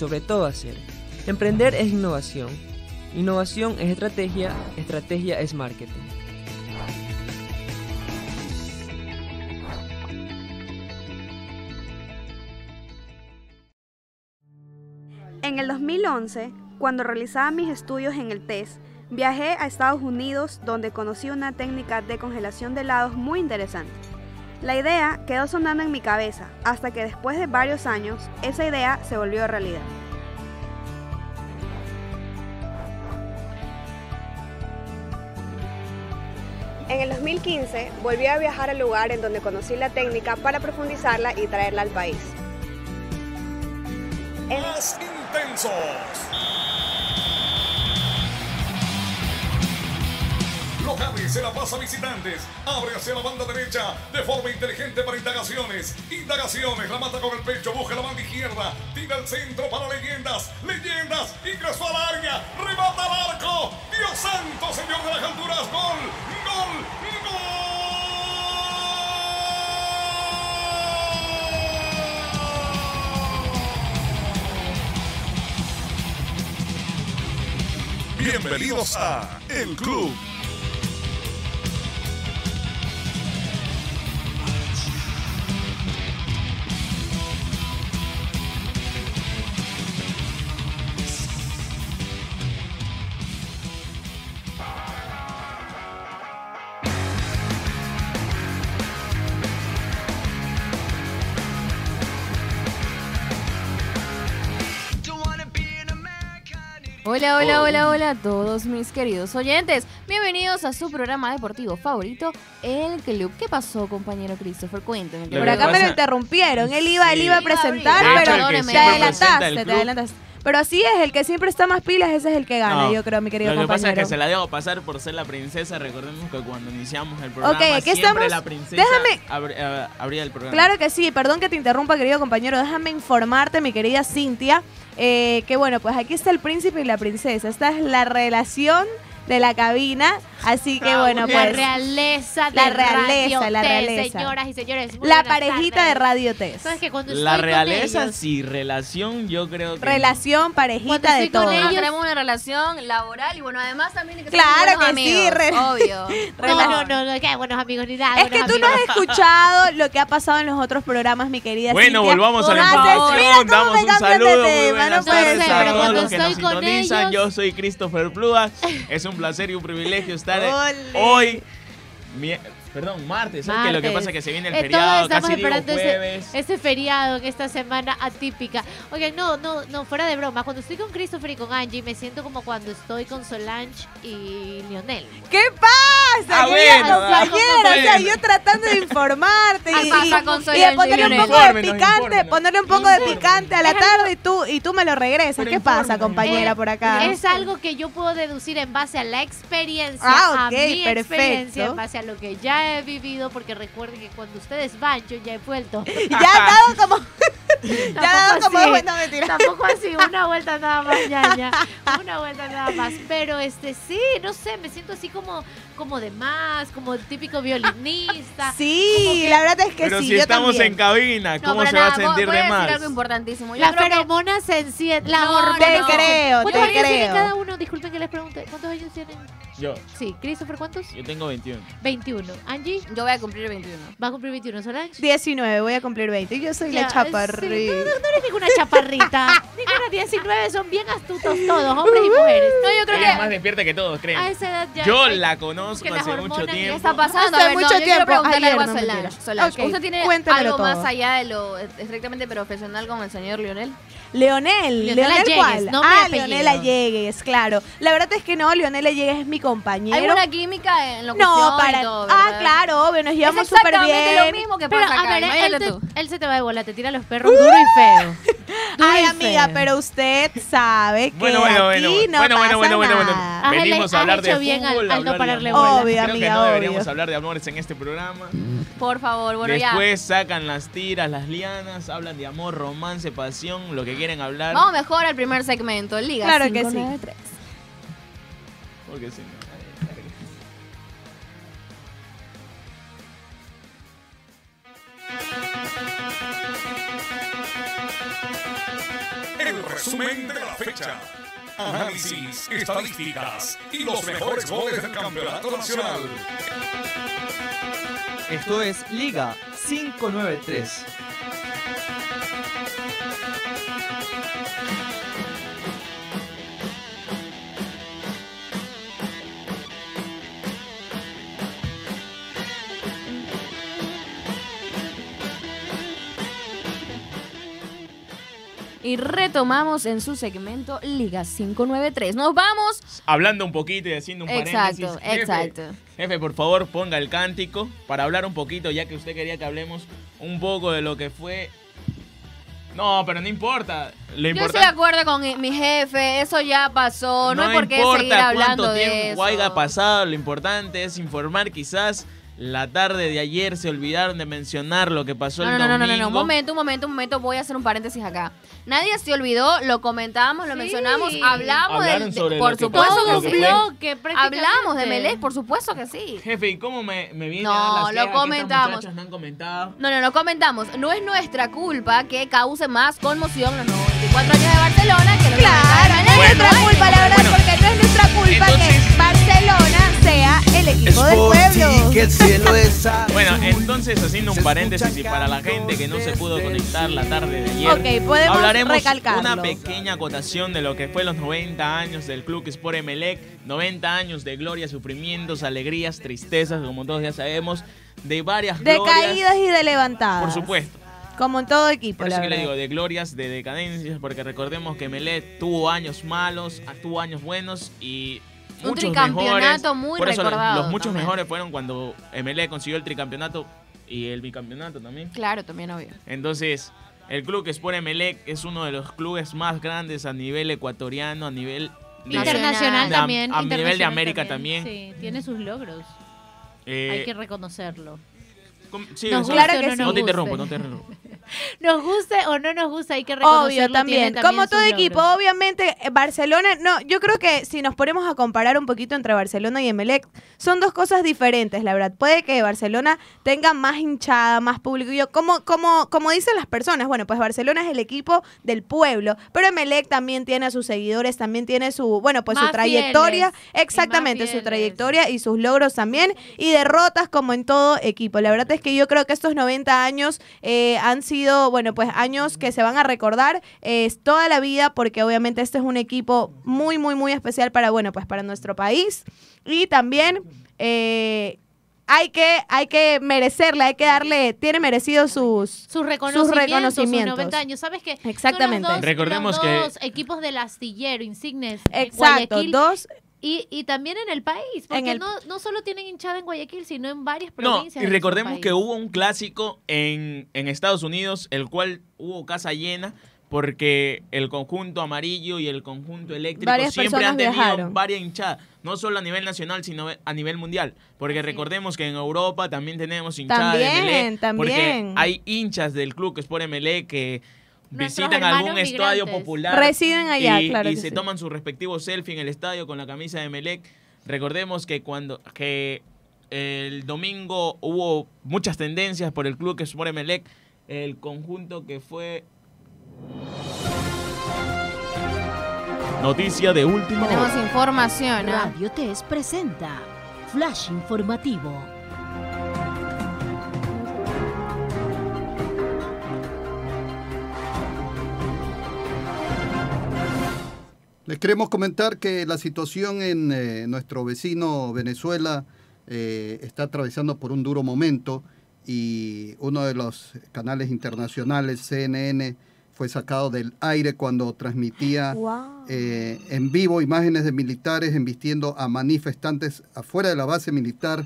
sobre todo hacer. Emprender es innovación. Innovación es estrategia, estrategia es marketing. En el 2011, cuando realizaba mis estudios en el TES, viajé a Estados Unidos donde conocí una técnica de congelación de helados muy interesante. La idea quedó sonando en mi cabeza hasta que después de varios años esa idea se volvió realidad. En el 2015 volví a viajar al lugar en donde conocí la técnica para profundizarla y traerla al país. Más intensos. Locales se la pasa visitantes. Abre hacia la banda derecha de forma inteligente para indagaciones. Indagaciones, la mata con el pecho, busca la banda izquierda. Tira al centro para leyendas. Leyendas, ingresó al área. Remata al arco. Dios santo, señor de las alturas. Gol, gol, gol. Bienvenidos a El Club. Hola, hola, hola, hola a todos mis queridos oyentes. Bienvenidos a su programa deportivo favorito, El Club. ¿Qué pasó, compañero Christopher? Cuénteme. Lo ¿qué que Por acá me lo interrumpieron. Él iba, él iba a presentar, pero te adelantaste, te adelantaste. Pero así es, el que siempre está más pilas, ese es el que gana, No, yo creo, mi querido Lo que pasa es compañero. que se la dejo pasar por ser la princesa. Recordemos que cuando iniciamos el programa, Ok, aquí siempre estamos. la princesa Déjame- abri- eh, abría el programa. Claro que sí, perdón que te interrumpa, querido compañero. Déjame informarte, mi querida Cintia, eh, que bueno, pues aquí está el príncipe y la princesa. Esta es la relación de la cabina. Así que Ah, bueno, muy La pues. realeza de La realeza, Radio la T, realeza. señoras y señores. muy La buenas parejita tardes. de Radio Test. ¿Sabes que cuando La estoy con realeza, ellos- sí. Relación, yo creo que. Relación, Cuando parejita de estoy con todo. ellos- Ah, tenemos una relación laboral y bueno, además también hay que ser Claro buenos que sí, amigos, re- obvio. No, no, no, no, que buenos amigos ni nada. Es que buenos tú no amigos. has escuchado lo que ha pasado en los otros programas, mi querida Bueno, Cintia. volvamos a la Haces- mira información. cómo Damos me un de saludo. Muy tema, buenas no puede tardes ser. a Pero todos cuando los que nos estoy con sintonizan. ellos- Yo soy Christopher Plúas. Es un placer y un privilegio estar Ole. hoy. Perdón, martes. ¿sabes que Lo que Martes. pasa es que se viene el Eh, feriado. todos estamos Casi digo esperando jueves. ese, ese feriado en esta semana atípica. Oigan, no, no, no, fuera de broma. Cuando estoy con Christopher y con Angie, me siento como cuando estoy con Solange y Lionel. ¿Qué pasa, Ah, bueno, ah, O sea, yo tratando de informarte ¿Qué y, pasa con y Solange de ponerle y un Lionel? poco de picante, ponerle un poco de picante a la tarde y tú y tú me lo regresas. Pero ¿Qué pasa, compañera, Eh, por acá? Es algo que yo puedo deducir en base a la experiencia, Ah, a ok, mi perfecto. experiencia, en base a lo que ya he vivido, porque recuerden que cuando ustedes van, yo ya he vuelto. Ya ha dado como ya ha dado como así. bueno, mentira. Tampoco así, una vuelta nada más, ñaña. Una vuelta nada más. Pero este sí, no sé, me siento así como, como de más, como el típico violinista. Sí, la verdad es que Pero sí, si yo estamos también. en cabina, No, ¿cómo pero se va a nada, voy- sentir voy de a decir más? algo importantísimo. Yo La creo que- feromona se enciende. La No, hormona. Te no. creo, ¿Cuántos te años tiene creo. cada uno? Disculpen que les pregunte. ¿Cuántos años tienen? Yo, Sí, Christopher, ¿cuántos? yo tengo 21. 21. Angie Yo voy a cumplir 21. va a cumplir 21. Solange. 19, voy a cumplir 20. Yo soy Ya, la sí, chaparrita. no, no eres ninguna chaparrita. ninguna 19. Son bien astutos todos, hombres y mujeres. No, yo creo Ella es más que despierta que todos, creen. A esa edad ya. Yo hay- la conozco que las hace mucho hormonas ya ¿qué tiempo. está pasando? Hace A ver, no, mucho yo quiero tiempo. preguntarle Ayer, algo a no, Solange. mentira. Solange, Ok, ¿Usted tiene cuéntamelo algo todo. más allá de lo estrictamente profesional con el señor Lionel? Leonel, Leonel cuál? nombre y ah, apellido. Leonel Allegues, claro. La verdad es que no, Leonel Allegues es mi ¿Hay compañero. una química en locución No, y para. todo, ah, ¿verdad? claro, obvio, nos Es llevamos súper exactamente bien. lo mismo que Pero pasa a acá, ver, él, imagínate te, tú. él se te va de bola, te tira los perros duro y feo. Duro Ay, y amiga, feo. pero usted sabe que Bueno, bueno, aquí bueno, no bueno, pasa bueno, bueno, bueno, bueno. nada. Venimos a hablar has de hecho bien al- fútbol, al no hablar de pararle amor. bola. Obvio, Creo que amiga, no deberíamos obvio. hablar de amores en este programa. Por favor, bueno, Después sacan las tiras, las lianas, hablan de amor, romance, pasión, lo que quieren hablar. ya. Vamos mejor al primer segmento, Liga Claro que sí. 593. Porque si no. El resumen resumen de la fecha. Análisis, estadísticas y los mejores goles del campeonato nacional. Esto es Liga 593. Y retomamos en su segmento Liga 593. Nos vamos. Hablando un poquito y haciendo un paréntesis. Exacto, Jefe, exacto. Jefe, por favor, ponga el cántico para hablar un poquito, ya que usted quería que hablemos un poco de lo que fue. No, pero no importa. Lo Yo estoy de acuerdo con mi- jefe, eso ya pasó, no, hay por qué importa seguir hablando cuánto de tiempo eso. haya pasado, lo importante es informar. Quizás la tarde de ayer se olvidaron de mencionar lo que pasó No, el no, no, no, domingo. no, no, un momento, un momento, un momento, voy a hacer un paréntesis acá. Nadie se olvidó, lo comentamos, lo Sí. mencionamos, hablamos Hablaron del... de- sobre por lo que supuesto que lo sí. que bloque. Hablamos de Melec, por supuesto que sí. Jefe, ¿y cómo me, me viene No, a las lo que comentamos. muchachas no han comentado? No, no, no comentamos. No es nuestra culpa que cause más conmoción los 94 años de Barcelona que los Claro, 90 no es nuestra culpa, la verdad, Bueno, porque no es nuestra culpa entonces- que Barcelona sea el equipo del pueblo. que el cielo es azul. Bueno, entonces haciendo un paréntesis y para la gente que no se pudo conectar la tarde de ayer, Ok, podemos hablaremos recalcarlo. una pequeña acotación de lo que fue los 90 años del Club Sport Emelec, 90 años de gloria, sufrimientos, alegrías, tristezas, como todos ya sabemos, de varias De glorias, caídas y de levantadas. por supuesto. Como en todo equipo, Por la eso le digo, de glorias, de decadencias, porque recordemos que Emelec tuvo años malos, tuvo años buenos y Un muchos tricampeonato mejores. muy Por eso los- recordado los muchos también. mejores fueron cuando Emelec consiguió el tricampeonato y el bicampeonato también. Claro, también obvio. Entonces, el club que Sport Emelec es uno de los clubes más grandes a nivel ecuatoriano, a nivel de- Internacional de- también. a nivel de América también. Sí, tiene sus logros. eh, Hay que reconocerlo. com- sí, Nos Claro que no sí. no te interrumpo, no te interrumpo. Nos guste o no nos gusta, hay que reconocerlo. Obvio, también. Como todo equipo, logros. obviamente, eh, Barcelona, no, yo creo que si nos ponemos a comparar un poquito entre Barcelona y Emelec, son dos cosas diferentes, la verdad. Puede que Barcelona tenga más hinchada, más público. Yo, como, como, como dicen las personas, bueno, pues Barcelona es el equipo del pueblo, pero Emelec también tiene a sus seguidores, también tiene su, bueno, pues su trayectoria, fieles, exactamente, su trayectoria y sus logros también, y derrotas como en todo equipo. La verdad es que yo creo que estos 90 años eh, han sido, bueno, pues años que se van a recordar eh, toda la vida, porque obviamente este es un equipo muy, muy, muy especial para, bueno, pues para nuestro país. Y también eh, hay, que, hay que merecerle, hay que darle, tiene merecido sus... Sus reconocimientos, sus, reconocimientos. 90 años. ¿Sabes qué? Exactamente. Son los dos, Recordemos los que- dos equipos del astillero, Insignes, Exacto, Guayaquil, dos, y, y también en el país. Porque En el- no, no solo tienen hinchada en Guayaquil, sino en varias No, provincias. y de recordemos que hubo un clásico en, en Estados Unidos, el cual hubo casa llena, porque el conjunto amarillo y el conjunto eléctrico Varias siempre han tenido viajaron. varias hinchadas, no solo a nivel nacional, sino a nivel mundial. Porque recordemos que en Europa también tenemos hinchada de También, Emelec, también. Porque hay hinchas del club que es por Emelec que visitan algún estadio migrantes. popular residen allá, y, claro. y se sí. toman su respectivo selfie en el estadio con la camisa de Melec. Recordemos que cuando que el domingo hubo muchas tendencias por el club que es por Emelec, el conjunto que fue noticia de última Tenemos hora. información. ¿ah? Radio Test presenta Flash Informativo. Les queremos comentar que la situación en eh, nuestro vecino Venezuela eh, está atravesando por un duro momento y uno de los canales internacionales, CNN, fue sacado del aire cuando transmitía Wow. eh, en vivo imágenes de militares embistiendo a manifestantes afuera de la base militar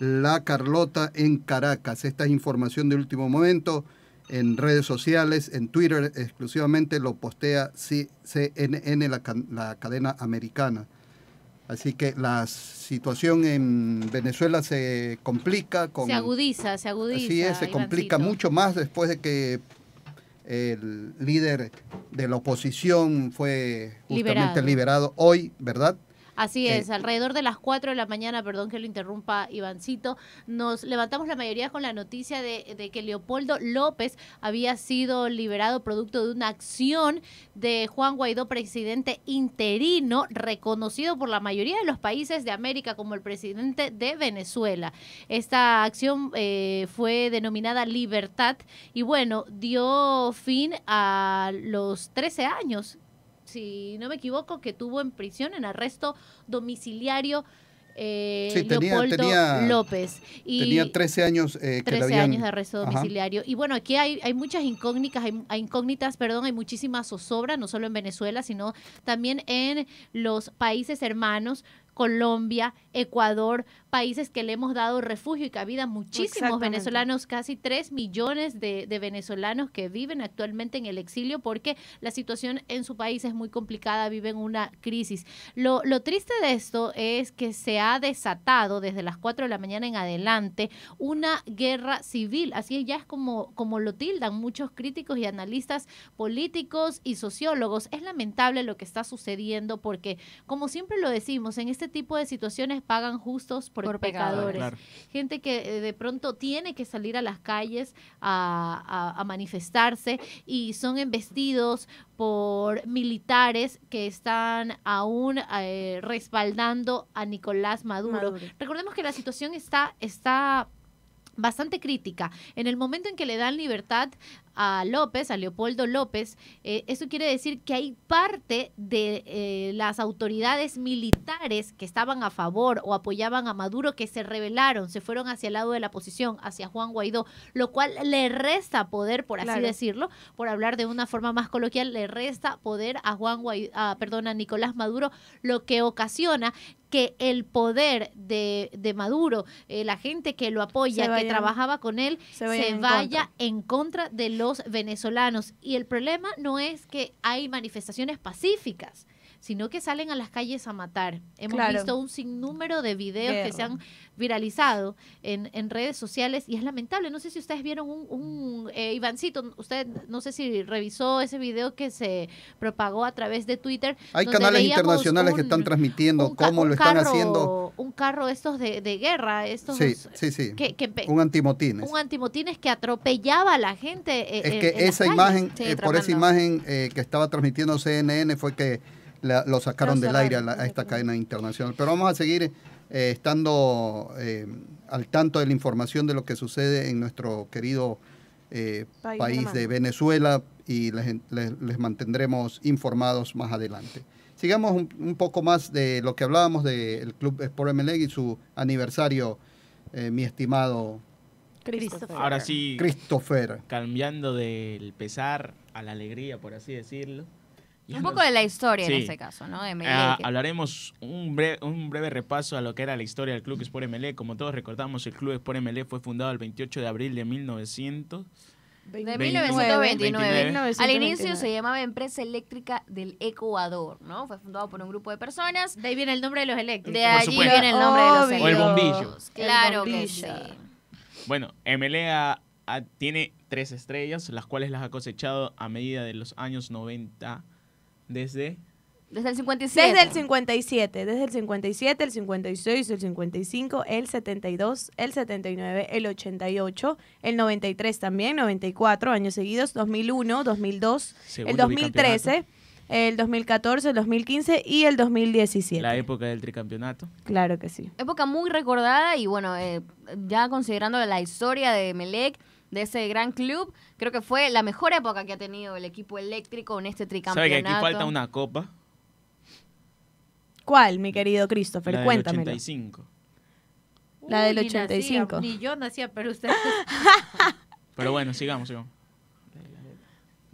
La Carlota en Caracas. Esta es información de último momento en redes sociales, en Twitter exclusivamente lo postea CNN, la, la cadena americana. Así que la situación en Venezuela se complica con... Se agudiza, se agudiza. Así es, se complica mucho más después de que el líder de la oposición fue justamente Liberado. liberado, hoy, ¿verdad? Así Eh, es, alrededor de las 4 de la mañana, perdón que lo interrumpa Ivancito, nos levantamos la mayoría con la noticia de, de que Leopoldo López había sido liberado producto de una acción de Juan Guaidó, presidente interino, reconocido por la mayoría de los países de América como el presidente de Venezuela. Esta acción eh, fue denominada Libertad y bueno, dio fin a los 13 años si no me equivoco, que tuvo en prisión, en arresto domiciliario, eh, Sí, tenía- Leopoldo tenía- López. Y Tenía 13 años eh, que le 13 habían... años de arresto Ajá. domiciliario. Y bueno, aquí hay, hay muchas incógnitas, hay, hay incógnitas, perdón, hay muchísima zozobra, no solo en Venezuela, sino también en los países hermanos, Colombia, Ecuador, países que le hemos dado refugio y cabida a muchísimos venezolanos, casi 3 millones de, de venezolanos que viven actualmente en el exilio porque la situación en su país es muy complicada, viven una crisis. Lo, lo triste de esto es que se ha desatado desde las 4 de la mañana en adelante una guerra civil. Así ya es como, como lo tildan muchos críticos y analistas políticos y sociólogos. Es lamentable lo que está sucediendo porque, como siempre lo decimos, en este tipo de situaciones pagan justos por, Por pecadores. pecadores. Claro. Gente que eh, de pronto tiene que salir a las calles a, a- a manifestarse y son embestidos por militares que están aún eh, respaldando a Nicolás Maduro. Maduro. Recordemos que la situación está, está bastante crítica. En el momento en que le dan libertad a López, a Leopoldo López, eh, eso quiere decir que hay parte de eh, las autoridades militares que estaban a favor o apoyaban a Maduro que se rebelaron, se fueron hacia el lado de la oposición, hacia Juan Guaidó, lo cual le resta poder, por así Claro. decirlo, por hablar de una forma más coloquial, le resta poder a Juan Guaidó, perdón, a Nicolás Maduro, lo que ocasiona que el poder de, de Maduro, eh, la gente que lo apoya, que trabajaba con él, se se, vayan en vaya en contra de los venezolanos. Y el problema no es que hay manifestaciones pacíficas, sino que salen a las calles a matar. Hemos Claro. visto un sinnúmero de videos que se han viralizado en, en redes sociales y es lamentable. No sé si ustedes vieron un, un eh, Ivancito, usted no sé si revisó ese video que se propagó a través de Twitter. Hay donde canales internacionales que están transmitiendo cómo lo están carro- haciendo. Un carro estos de, de guerra, estos Sí, sí, sí. que, que Un antimotines. un antimotines que atropellaba a la gente. eh, Es en- que en esa imagen, Sí, eh, por esa imagen eh, que estaba transmitiendo CNN fue que la- lo sacaron del aire a, la- a esta cadena internacional. Pero vamos a seguir eh, estando eh, al tanto de la información de lo que sucede en nuestro querido eh, País de Venezuela y les, les- les mantendremos informados más adelante. Sigamos un, un poco más de lo que hablábamos del Club Sport Emelec y su aniversario, eh, mi estimado Christopher. Ahora sí, Christopher. cambiando del pesar a la alegría, por así decirlo. Un poco de la historia Sí. en este caso, ¿no? De Ah, hablaremos un breve, un breve repaso a lo que era la historia del Club Sport Emelec. Como todos recordamos, el Club Sport Emelec fue fundado el 28 de abril de 1900. de 29. 1929. 29. Al inicio se llamaba Empresa Eléctrica del Ecuador, ¿no? Fue fundado por un grupo de personas. De ahí viene el nombre de los eléctricos. De Por allí supuesto. viene el nombre de los Obvio. O el eléctricos. bombillo. Claro El que sí. Bueno, ha- tiene tres estrellas, las cuales las ha cosechado a medida de los años 90 desde... Desde el 57. Desde el 57, desde el 57, el 56, el 55, el 72, el 79, el 88, el 93 también, 94 años seguidos, 2001, 2002, el Segundo 2013, el 2014, el 2015 y el 2017. La época del tricampeonato. Claro que sí. Época muy recordada y bueno, eh, ya considerando la historia de Melec, de ese gran club, creo que fue la mejor época que ha tenido el equipo eléctrico en este ¿Sabe tricampeonato. que aquí falta una copa? ¿Cuál, mi querido Christopher? La del Cuéntamelo. 85. La del Uy, ni 85. nacía, ni yo nacía, pero usted. Pero bueno, sigamos, sigamos.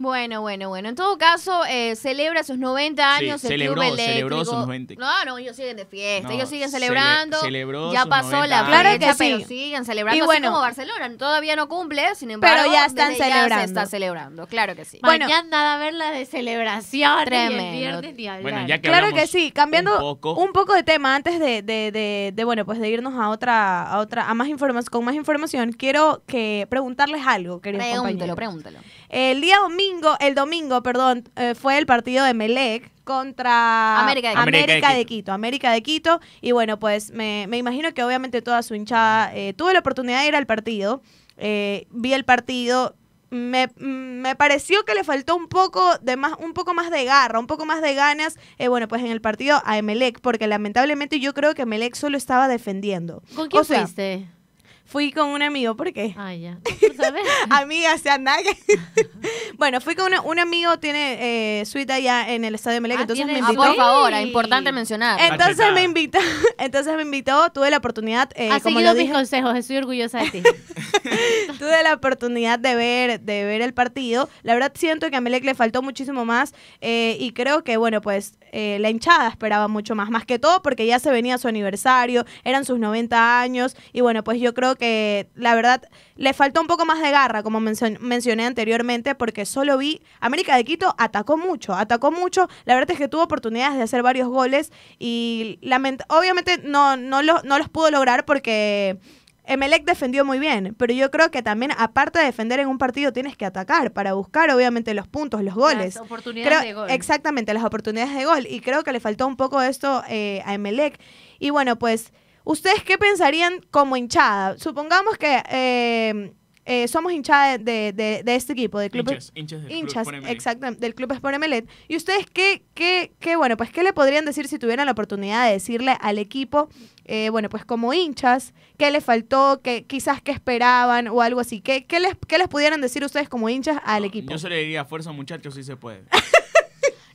Bueno, bueno, bueno. En todo caso, eh, celebra sus 90 Sí, años. el celebró- Club celebró sus 90. No, no, ellos siguen de fiesta. No, ellos siguen cele- celebrando. celebró ya pasó 90 la años. Claro fecha, que sí. pero siguen celebrando. Y así bueno. como Barcelona. Todavía no cumple, sin embargo. Pero ya están desde se celebrando. está celebrando, claro que sí. Bueno. Mañana a ver la de celebración. Tremendo. Y el viernes ni hablar. Bueno, ya que Claro que sí, cambiando un poco, de tema antes de, de, de, de, bueno, pues de irnos a otra, a otra, a más información, con más información, quiero que preguntarles algo, queridos Pregúntelo, compañeros. pregúntelo. El día domingo, el domingo, perdón, eh, fue el partido de Melec contra América de Quito. América América de de Quito. América de Quito. Y bueno, pues me, me imagino que obviamente toda su hinchada. eh, tuve la oportunidad de ir al partido. eh, vi el partido. Me, mm, me pareció que le faltó un poco de más, un poco más de garra, un poco más de ganas, eh, bueno, pues en el partido a Emelec, porque lamentablemente yo creo que Emelec solo estaba defendiendo. ¿Con quién O sea, fuiste? Fui con un amigo, ¿por qué? Ah, ya. Amiga, se anda. bueno, fui con una- un amigo, tiene eh, suite allá en el estadio Melec, Ah, entonces me Ah, invitó. por favor, importante mencionar. Entonces me invitó, entonces me invitó, tuve la oportunidad, eh, Has como seguido lo mis consejos, estoy orgullosa de ti. tuve la oportunidad de ver, de ver el partido. La verdad siento que a Melec le faltó muchísimo más eh, y creo que, bueno, pues eh, la hinchada esperaba mucho más, más que todo porque ya se venía su aniversario, eran sus 90 años y bueno, pues yo creo que la verdad le faltó un poco más de garra, como mencio- mencioné anteriormente, porque solo vi, América de Quito atacó mucho, atacó mucho, la verdad es que tuvo oportunidades de hacer varios goles y obviamente no, no, lo- no los pudo lograr porque... Emelec defendió muy bien, pero yo creo que también, aparte de defender en un partido, tienes que atacar para buscar, obviamente, los puntos, los goles. Las oportunidades Creo- de gol. Exactamente, las oportunidades de gol. Y creo que le faltó un poco esto eh, a Emelec. Y bueno, pues, ¿ustedes qué pensarían como hinchada? Supongamos que eh, eh, somos hinchada de, de- de este equipo, del club. Hinchas, hinchas del Club hinchas, exacto, del Club Sport Emelec. ¿Y ustedes qué, qué, qué, bueno, pues qué le podrían decir si tuvieran la oportunidad de decirle al equipo, eh, bueno, pues como hinchas, qué le faltó, qué, quizás qué esperaban o algo así? ¿Qué, qué, les, ¿Qué les pudieran decir ustedes como hinchas al equipo? Yo solo le diría fuerza muchachos si se puede.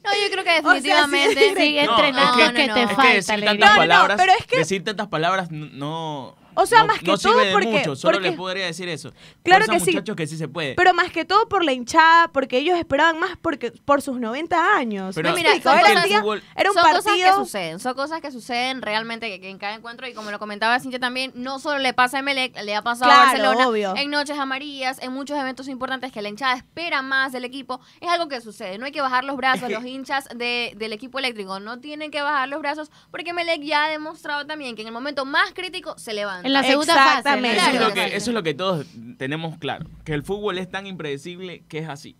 No, yo creo que sea, sí, definitivamente. sí, Sigue No, entrenando es que- que, te es que falta. decir le tantas No, no, digo. no, palabras, pero es que- decir tantas palabras no O sea, no- más que no todo sirve de porque- mucho, solo porque- le podría decir eso. Claro que sí. muchachos que sí se puede. Pero más que todo por la hinchada, porque ellos esperaban más porque por sus 90 años. Pero ¿Me mira, son Era, cosas- el día- fútbol- era un son cosas que suceden, son cosas que suceden realmente que, que en cada encuentro, y como lo comentaba Cintia también, no solo le pasa a Emelec, le ha pasado a Barcelona, obvio. en noches amarillas, en muchos eventos importantes que la hinchada espera más del equipo, es algo que sucede, no hay que bajar los brazos, los hinchas de- del equipo eléctrico no tienen que bajar los brazos, porque Emelec ya ha demostrado también que en el momento más crítico se levanta. En la segunda fase. Exactamente. Eso es, lo que eso es lo que todos tenemos claro, que el fútbol es tan impredecible que es así.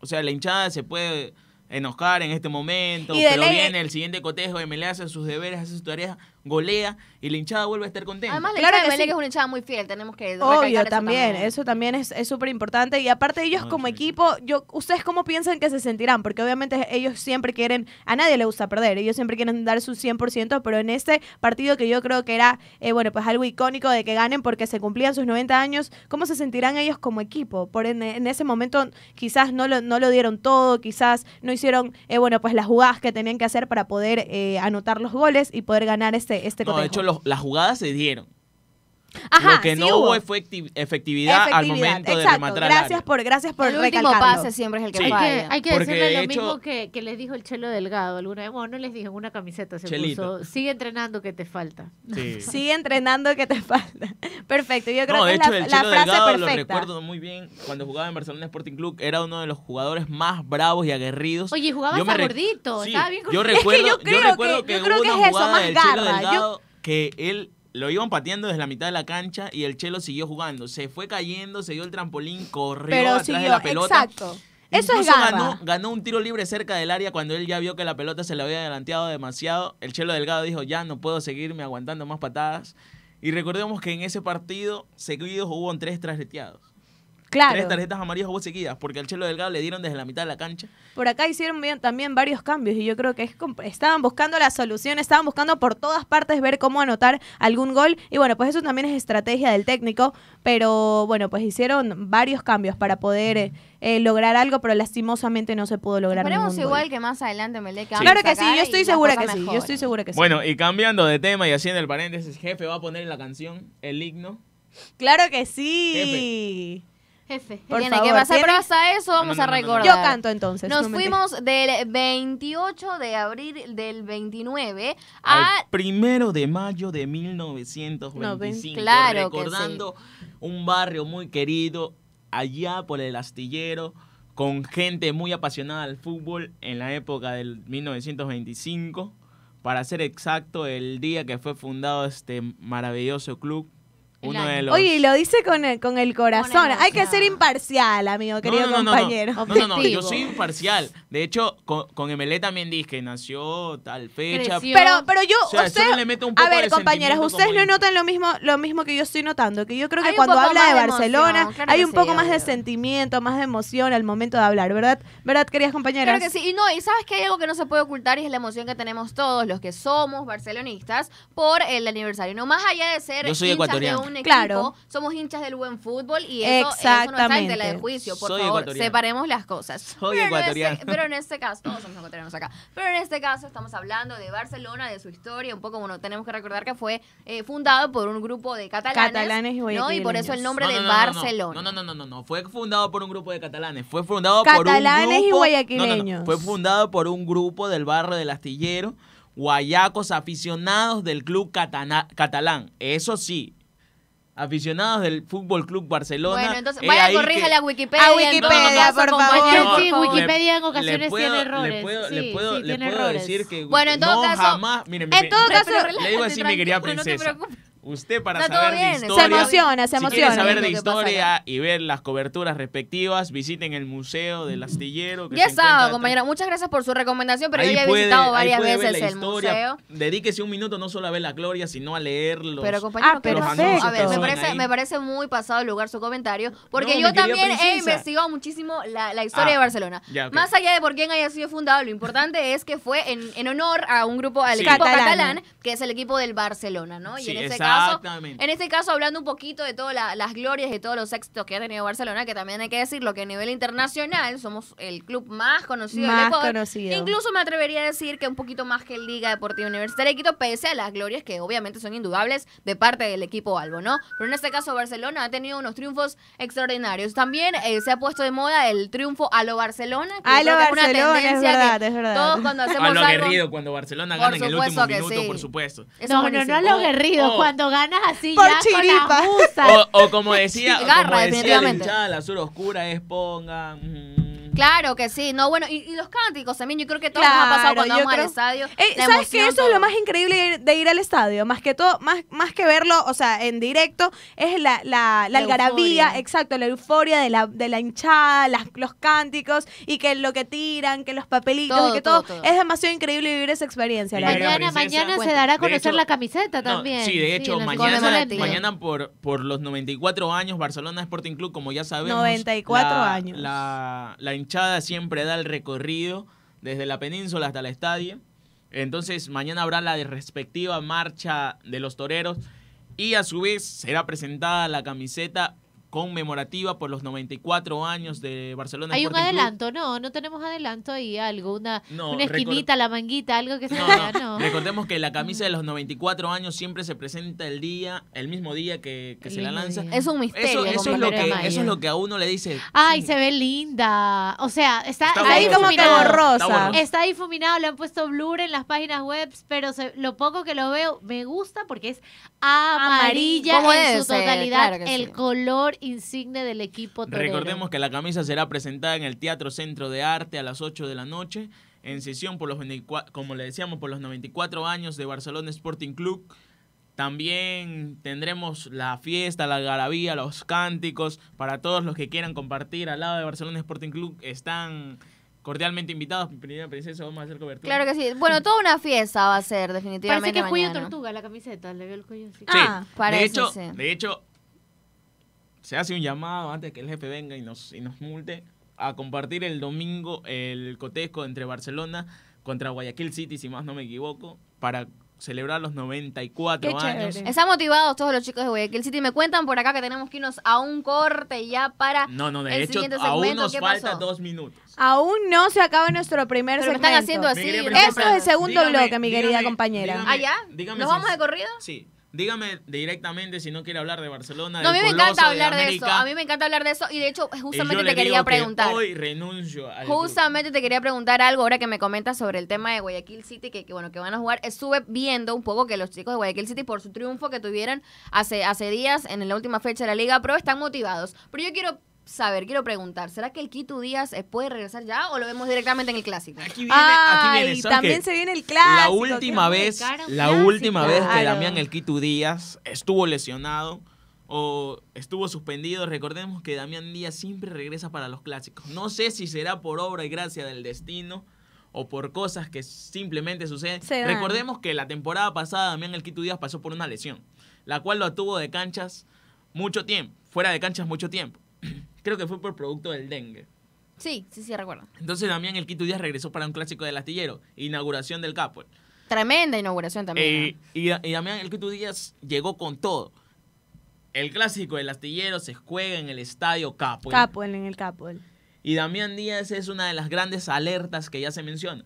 O sea, la hinchada se puede enojar en este momento, pero ley- viene el siguiente cotejo, MLE hace sus deberes, hace sus tareas, golea y la hinchada vuelve a estar contenta. Además, la Claro hinchada que sí. es una hinchada muy fiel, tenemos que Obvio, eso también, eso también es es súper importante. Y aparte ellos No, como sí. equipo, yo ¿ustedes cómo piensan que se sentirán? Porque obviamente ellos siempre quieren, a nadie le gusta perder, ellos siempre quieren dar su 100%, pero en este partido que yo creo que era, eh, bueno, pues algo icónico de que ganen porque se cumplían sus 90 años, ¿cómo se sentirán ellos como equipo? Por en, en ese momento quizás no lo, no lo dieron todo, quizás no hicieron, eh, bueno, pues las jugadas que tenían que hacer para poder eh, anotar los goles y poder ganar este, este no, de hecho los- las jugadas se dieron. Ajá, lo que sí no hubo. hubo fue efecti- efectividad, al Efectividad, momento de rematar al gracias área. por gracias por El último recalcarlo. pase siempre es el que Sí. Hay que, hay que decirle lo hecho- mismo que, que les dijo el Chelo Delgado alguna vez. Bueno, no les dije en una camiseta, se Chelito. puso. Sigue entrenando que te falta. Sí. Sigue entrenando que te falta. Perfecto, yo creo No, que de es hecho, la, el la Chelo frase Delgado lo recuerdo muy bien cuando jugaba en Barcelona Sporting Club. Era uno de los jugadores más bravos y aguerridos. Oye, jugaba Yo hasta gordito, Sí, estaba bien yo recuerdo, yo creo recuerdo que- que, yo creo hubo que es eso, más garra. Que él lo iban pateando desde la mitad de la cancha y el Chelo siguió jugando. Se fue cayendo, se dio el trampolín, corrió Pero atrás siguió, de la pelota. exacto. Eso es Incluso ganó, ganó un tiro libre cerca del área cuando él ya vio que la pelota se le había adelanteado demasiado. El Chelo Delgado dijo, ya no puedo seguirme aguantando más patadas. Y recordemos que en ese partido seguidos hubo tres tarjeteados. Claro. Tres tarjetas amarillas hubo seguidas porque al Chelo Delgado le dieron desde la mitad de la cancha. Por acá hicieron bien- también varios cambios y yo creo que es estaban buscando la solución, estaban buscando por todas partes ver cómo anotar algún gol y bueno, pues eso también es estrategia del técnico, pero bueno, pues hicieron varios cambios para poder eh, eh, lograr algo, pero lastimosamente no se pudo lograr Esperemos gol. igual que más adelante Melec Claro que sí, yo estoy segura que sí, yo estoy segura que sí. Bueno, y cambiando de tema y haciendo el paréntesis, jefe va a poner en la canción el himno. Claro que sí. Jefe. Por Tiene favor, que pasar, pero hasta eso vamos no, a no, no, no. recordar. Yo canto entonces. Nos fuimos del 28 de abril del 29 a Al primero de mayo de 1925. Claro que recordando un barrio muy querido allá por el astillero, con gente muy apasionada al fútbol en la época del 1925. Para ser exacto, el día que fue fundado este maravilloso club, uno de los... Oye, y lo dice con el, con el corazón. Con Hay que ser imparcial, amigo, querido no, no, no, compañero. No, no, no, no, yo soy imparcial. De hecho, con, con Emelé también dije que nació tal fecha. Creció. Pero, pero yo, O sea, usted, solo le mete un poco a ver, compañeras, ustedes no notan lo mismo, lo mismo que yo estoy notando, que yo creo que Hay cuando habla de de Barcelona emoción, claro hay un sí, poco más de sentimiento, más de emoción al momento de hablar, ¿verdad? ¿Verdad, queridas compañeras? Claro que sí, y no, y sabes que hay algo que no se puede ocultar y es la emoción que tenemos todos los que somos barcelonistas por el aniversario. No más allá de ser Yo soy hinchas ecuatoriano. De un equipo, Claro. somos hinchas del buen fútbol y eso, eso no está en tela de juicio. Por Soy favor, separemos las cosas. Soy pero ecuatoriano. En este, pero en este caso, todos somos ecuatorianos acá. Pero en este caso estamos hablando de Barcelona, de su historia, un poco, bueno, tenemos que recordar que fue eh, fundado por un grupo de catalanes. Catalanes y ¿no? Y por eso el guayaquileños. nombre No, de no, no, no, no. Barcelona. No, no, no, no, no, no. Fue fundado por un grupo de catalanes. Fue fundado por un Catalanes y grupo. guayaquileños. No, no, no. Fue fundado por un grupo del barrio del Astillero, guayacos aficionados del club catana- catalán. Eso sí, aficionados del Fútbol Club Barcelona. Bueno, entonces Es vaya, corríjale a Wikipedia. A en Wikipedia, por favor. Sí. Wikipedia en ocasiones le puedo- tiene errores. Le puedo, Sí, le puedo, sí, le puedo decir que Bueno, en todo no caso- jamás, mire, en todo caso- le digo así, mi querida princesa. Usted para Está saber de bien, historia, Se emociona, se si quiere emociona. saber de historia y ver las coberturas respectivas, visiten el museo del astillero. Que Ya atrás. compañera. Muchas gracias por su recomendación, pero Ahí yo ya he puede- visitado varias veces el historia. museo. Dedíquese un minuto no solo a ver la gloria, sino a leerlos. Pero compañero, Ah, ¿qué perfecto. pasó? A ver, me parece, ahí. me parece muy pasado el lugar su comentario, porque No, yo también he investigado muchísimo la, la historia Ah, de Barcelona. ya. Más allá de por quién haya sido fundado, lo importante es que fue en, en honor a un grupo, al Sí. equipo catalán, que es el equipo del Barcelona, ¿no? Y Sí, en este caso, exactamente. en este caso hablando un poquito de todas la- las glorias y todos los éxitos que ha tenido Barcelona, que también hay que decirlo que a nivel internacional somos el club más conocido del Más Ecuador. conocido. Incluso me atrevería a decir que un poquito más que el Liga Deportiva Universitaria de Quito, pese a las glorias que obviamente son indudables de parte del equipo albo, ¿no? Pero en este caso Barcelona ha tenido unos triunfos extraordinarios. También eh, se ha puesto de moda el triunfo a lo Barcelona. que A lo es una Barcelona, es tendencia verdad, que es verdad. Todos cuando hacemos a lo algo... aguerrido cuando Barcelona gana en el último minuto, sí. por supuesto. Eso No, no, no buenísimo. a los O- guerridos. O- Cuando ganas así Por ya chiripa. con las musas. O, o como decía, garra, como decía la hinchada, la sur oscura es pongan. mm, Claro que sí, no, bueno, y, y los cánticos también, yo creo que todo nos ha pasado Claro, cuando vamos creo- al estadio. Eh, la ¿Sabes qué? emoción, Eso es lo más increíble de ir, de ir al estadio. Más que todo, más, más que verlo, o sea, en directo, es la, la, la La algarabía, euforia. exacto, la euforia de la, de la hinchada, las, los cánticos, y que lo que tiran, que los papelitos, Todo, y que todo. todo, todo. Es demasiado increíble vivir esa experiencia. la. Mañana, princesa. mañana se dará a conocer hecho- la camiseta No, también. sí, de hecho, mañana, por, por los 94 años, Barcelona Sporting Club, como ya sabemos. 94 la- años. La, la hinchada siempre da el recorrido desde la península hasta el estadio. Entonces, mañana habrá la respectiva marcha de los toreros. Y a su vez será presentada la camiseta conmemorativa por los 94 años de Barcelona Hay un Club. adelanto, no, no tenemos adelanto ahí, algo, una, No, una esquinita, la manguita, algo que se No, vea, no. no. Recordemos que la camisa de los 94 años siempre se presenta el día, el mismo día que, se la lanza. día. Es un misterio. Eso, eso es lo que, Maya. eso es lo que a uno le dice. Ay, "Sí, se ve linda. O sea, está, Está está Ahí como que borrosa. Está difuminado, le han puesto blur en las páginas web, pero se- lo poco que lo veo me gusta porque es amarilla en su totalidad, claro el sí. color insigne del equipo torero. Recordemos que la camisa será presentada en el Teatro Centro de Arte a las 8 de la noche, en sesión por los 24, como le decíamos, por los 94 años de Barcelona Sporting Club. También tendremos la fiesta, la algarabía, los cánticos. Para todos los que quieran compartir al lado de Barcelona Sporting Club, están cordialmente invitados. Mi primera princesa, vamos a hacer cobertura. Claro que sí. Bueno, toda una fiesta va a ser, Parece definitivamente. que es cuello mañana. tortuga la camiseta, le veo el cuello así. Sí, Ah, parece, de hecho, sí. de hecho, se hace un llamado antes que el jefe venga y nos, y nos multe a compartir el domingo el cotejo entre Barcelona contra Guayaquil City, si más no me equivoco, para celebrar los 94 Qué años. chévere. Están motivados todos los chicos de Guayaquil City. Me cuentan por acá que tenemos que irnos a un corte ya para No, no, de el hecho, siguiente aún nos ¿Qué falta pasó? dos minutos. Aún no se acaba nuestro primer Pero lo segmento. están haciendo así. Esto es el segundo dígame- bloque, mi querida compañera. dígame- ¿Ah, ya? dígame ¿Nos si- vamos de corrido? Sí. Dígame directamente si no quiere hablar de Barcelona. No, a mí del me encanta hablar de, eso. América, A mí me encanta hablar de eso. Y de hecho, justamente te quería digo que preguntar. hoy renuncio al club. Justamente te quería preguntar algo ahora que me comentas sobre el tema de Guayaquil City, que, que, bueno, que van a jugar. Estuve viendo un poco que los chicos de Guayaquil City, por su triunfo que tuvieron hace, hace días en la última fecha de la Liga Pro, están motivados. Pero yo quiero saber, quiero preguntar, ¿será que el Quito Díaz eh, puede regresar ya o lo vemos directamente en el clásico? Aquí viene, aquí viene. Ay, ¿sabes también qué? se viene el clásico. La última vez, la clásico. última vez que. Damián El Quito Díaz estuvo lesionado, o estuvo suspendido, recordemos que Damián Díaz siempre regresa para los clásicos. No sé si será por obra y gracia del destino o por cosas que simplemente suceden. Recordemos que la temporada pasada Damián El Quito Díaz pasó por una lesión, la cual lo tuvo de canchas mucho tiempo, fuera de canchas mucho tiempo. Creo que fue por producto del dengue. Sí, sí, sí, recuerdo. Entonces Damián El Quito Díaz regresó para un clásico del astillero, inauguración del Capo. Tremenda inauguración también. Eh, y, y Damián El Quito Díaz llegó con todo. El clásico del astillero se juega en el estadio Capo. Capol, en el Capol. Y Damián Díaz es una de las grandes alertas que ya se menciona.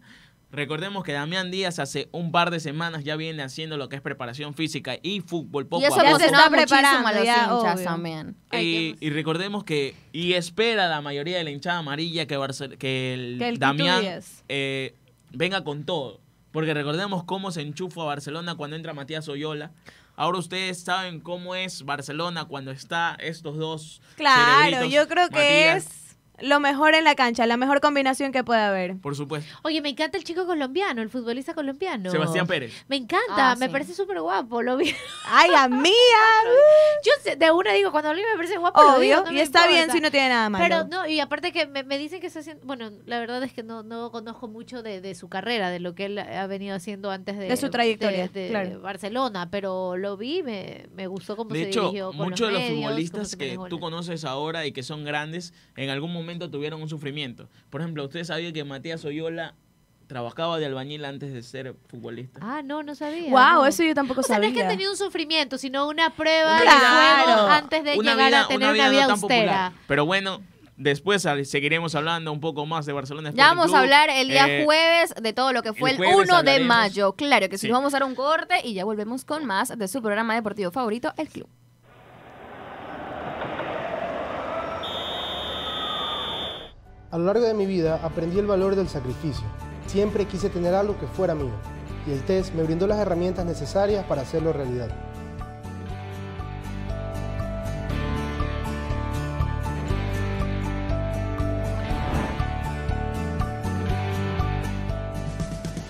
Recordemos que Damián Díaz hace un par de semanas ya viene haciendo lo que es preparación física y fútbol poco y eso a poco. se está preparando, a los ya, hinchas obvio. también. Y, y recordemos que, y espera la mayoría de la hinchada amarilla que, Barce- que el, Que el Damián eh, venga con todo. Porque recordemos cómo se enchufa a Barcelona cuando entra Matías Oyola. Ahora ustedes saben cómo es Barcelona cuando está estos dos. Claro, yo creo que Matías, es lo mejor en la cancha, la mejor combinación que puede haber. Por supuesto. Oye, me encanta el chico colombiano, el futbolista colombiano. Sebastián Pérez. Me encanta, Ah, me sí. parece súper guapo, lo vi. Ay, amiga. Yo sé- de una digo, cuando lo vi me parece guapo, lo digo, Obvio. no y está bien importa. si no tiene nada malo. Pero no, y aparte que me, me dicen que está haciendo, bueno, la verdad es que no, no conozco mucho de, de su carrera, de lo que él ha venido haciendo antes de, De su trayectoria, de, de claro. Barcelona, pero lo vi, me, me gustó cómo De se hecho, dirigió con muchos de los medios, futbolistas que tú conoces ahora y que son grandes, en algún momento tuvieron un sufrimiento. Por ejemplo, ustedes sabían que Matías Oyola trabajaba de albañil antes de ser futbolista. Ah, no, no sabía. Wow, no. eso yo tampoco O sea, no sabía. es que ha tenido un sufrimiento, sino una prueba de antes de Una llegar vida- a tener una vida, no austera. Pero bueno, después seguiremos hablando un poco más de Barcelona. Ya vamos Club. a hablar el día Eh, jueves de todo lo que fue el el, jueves 1 de mayo. Claro que sí. Sí. Nos vamos a dar un corte y ya volvemos con más de su programa deportivo favorito, El Club. A lo largo de mi vida aprendí el valor del sacrificio. Siempre quise tener algo que fuera mío. Y el test me brindó las herramientas necesarias para hacerlo realidad.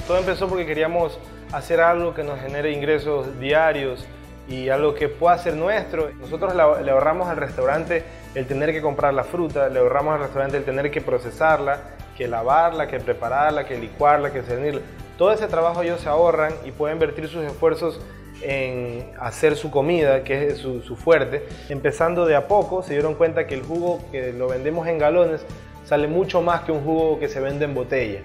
Todo empezó porque queríamos hacer algo que nos genere ingresos diarios y algo que pueda ser nuestro. Nosotros le ahorramos al restaurante el tener que comprar la fruta, le ahorramos al restaurante el tener que procesarla, que lavarla, que prepararla, que licuarla, que cernirla. Todo ese trabajo ellos se ahorran y pueden invertir sus esfuerzos en hacer su comida, que es su, fuerte. Empezando de a poco, se dieron cuenta que el jugo que lo vendemos en galones sale mucho más que un jugo que se vende en botella,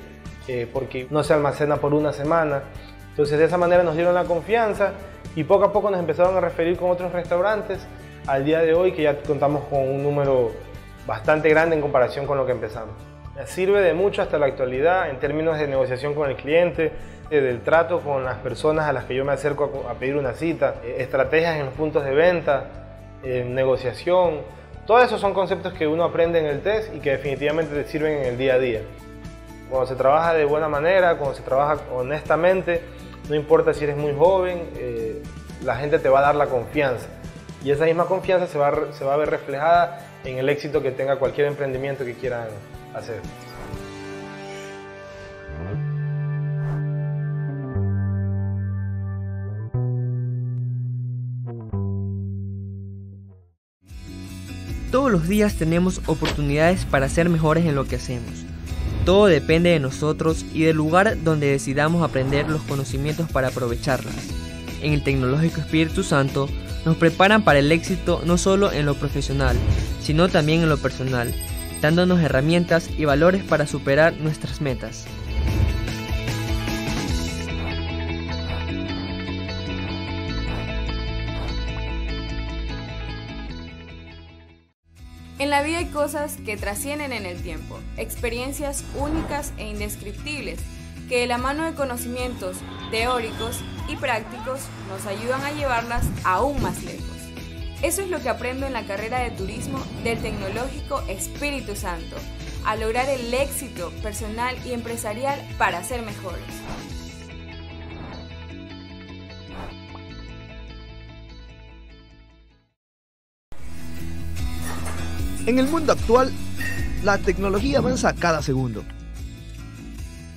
eh, porque no se almacena por una semana. Entonces de esa manera nos dieron la confianza y poco a poco nos empezaron a referir con otros restaurantes al día de hoy que ya contamos con un número bastante grande en comparación con lo que empezamos. Sirve de mucho hasta la actualidad en términos de negociación con el cliente, eh, del trato con las personas a las que yo me acerco a, a pedir una cita, eh, estrategias en los puntos de venta, eh, negociación. Todos esos son conceptos que uno aprende en el test y que definitivamente te sirven en el día a día. Cuando se trabaja de buena manera, cuando se trabaja honestamente, no importa si eres muy joven, eh, la gente te va a dar la confianza. Y esa misma confianza se va, a ver reflejada en el éxito que tenga cualquier emprendimiento que quieran hacer. Todos los días tenemos oportunidades para ser mejores en lo que hacemos. Todo depende de nosotros y del lugar donde decidamos aprender los conocimientos para aprovecharlas. En el Tecnológico Espíritu Santo nos preparan para el éxito no solo en lo profesional, sino también en lo personal, dándonos herramientas y valores para superar nuestras metas. En la vida hay cosas que trascienden en el tiempo, experiencias únicas e indescriptibles, que de la mano de conocimientos teóricos y prácticos nos ayudan a llevarlas aún más lejos. Eso es lo que aprendo en la carrera de turismo del Tecnológico Espíritu Santo, a lograr el éxito personal y empresarial para ser mejores. En el mundo actual, la tecnología avanza cada segundo.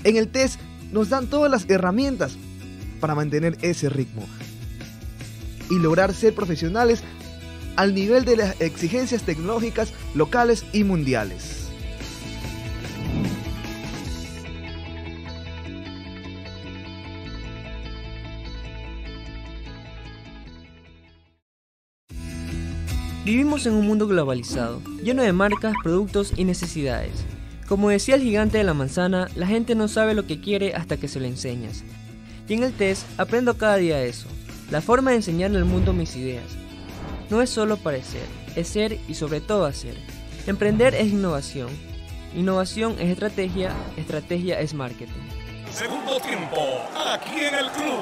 En el test nos dan todas las herramientas para mantener ese ritmo y lograr ser profesionales al nivel de las exigencias tecnológicas locales y mundiales. Vivimos en un mundo globalizado, lleno de marcas, productos y necesidades. Como decía el gigante de la manzana, la gente no sabe lo que quiere hasta que se lo enseñas. Y en el test aprendo cada día eso, la forma de enseñarle al mundo mis ideas. No es solo parecer, es ser y sobre todo hacer. Emprender es innovación. Innovación es estrategia, estrategia es marketing. Segundo tiempo, aquí en el club.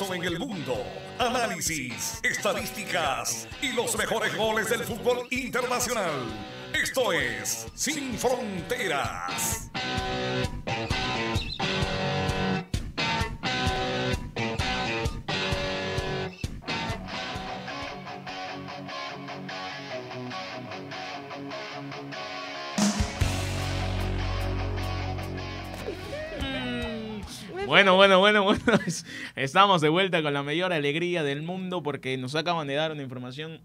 En el mundo, análisis, estadísticas y los mejores goles del fútbol internacional. Esto es Sin Fronteras. Bueno, bueno. Estamos de vuelta con la mayor alegría del mundo porque nos acaban de dar una información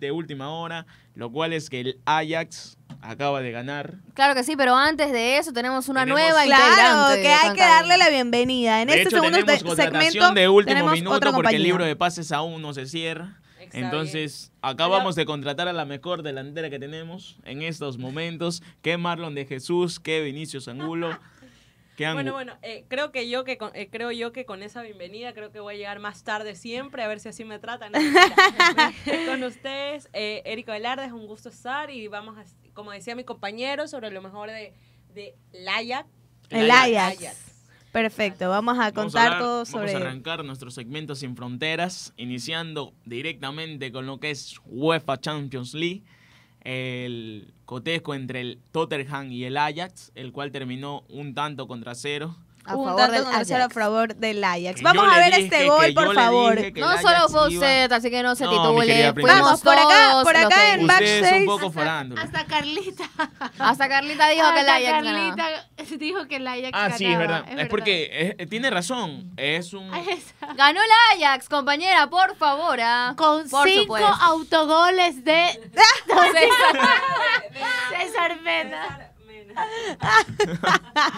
de última hora, lo cual es que el Ajax acaba de ganar. Claro que sí, pero antes de eso tenemos una Tenemos- nueva Claro, integrante. que hay que darle la bienvenida. En de este hecho, segundo tenemos segmento de último tenemos minuto otra porque el libro de pases aún no se cierra. Está Entonces, acabamos de contratar a la mejor delantera que tenemos en estos momentos, que Marlon de Jesús, que Vinicius Angulo, Bueno, bueno, eh, creo que yo que con, eh, creo yo que con esa bienvenida creo que voy a llegar más tarde siempre a ver si así me tratan. con ustedes, eh, Érico Velarde, es un gusto estar y vamos a, como decía mi compañero, sobre lo mejor de, de Layak. El Ajax. Perfecto, vamos a Vamos a contar hablar- todo Vamos sobre... a arrancar nuestro segmento sin fronteras, iniciando directamente con lo que es UEFA Champions League, el cotejo entre el Tottenham y el Ajax, el cual terminó un tanto contra cero. A Un favor tanto del contra Ajax. a favor del Ajax. Que Vamos a ver dije, este gol, por favor. No solo fue iba- usted, así que no se No, titule. Vamos, por acá, por acá en backstage. poco farándula. Hasta Carlita. Hasta Carlita dijo que el hasta Ajax ganaba. Carlita dijo que el Ajax Ah, sí, es ganaba, verdad. Es, porque eh, tiene razón. Es un. Ganó el Ajax, compañera, por favor. ah. Con Por cinco supuesto. autogoles de César. César Mena.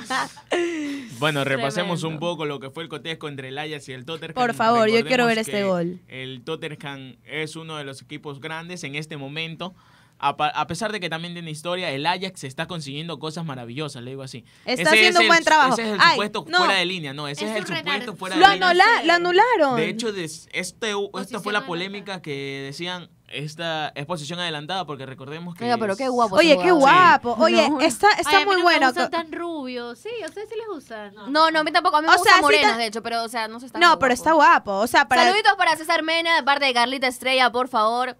Bueno, repasemos Tremendo. un poco lo que fue el cotejo entre el Ajax y el Tottenham. Por favor, yo quiero ver este gol. El Tottenham es uno de los equipos grandes en este momento. A, pesar de que también tiene historia, el Ajax está consiguiendo cosas maravillosas, le digo así. Está Ese haciendo es un el- buen trabajo. Ese es el Ay, supuesto no. fuera de línea, no, ese Es es, el supuesto fuera Lo, de línea. anula- lo anularon. De hecho, este, esta fue la polémica que decían, esta es posición adelantada, porque recordemos que... Oiga, pero qué guapo. Oye, qué guapo. Oye, No. está, está Ay, a mí muy no bueno. Tan rubios. Sí, a ustedes sí les gustan. No, no, a mí tampoco. A mí me O sea, gustan sí morenas, de hecho, pero, o sea, no se está No, pero está guapo. O sea, para... Saluditos para César Mena, de parte de Carlita Estrella, por favor.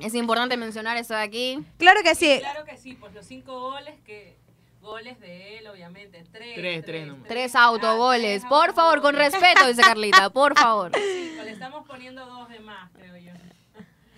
Es importante mencionar eso de aquí. Claro que sí. Claro que sí, pues los cinco goles que goles de él, obviamente, tres. Tres, tres nomás. Tres autogoles. Por favor, con respeto, dice Carlita, por favor. Cinco, le estamos poniendo dos de más, creo yo.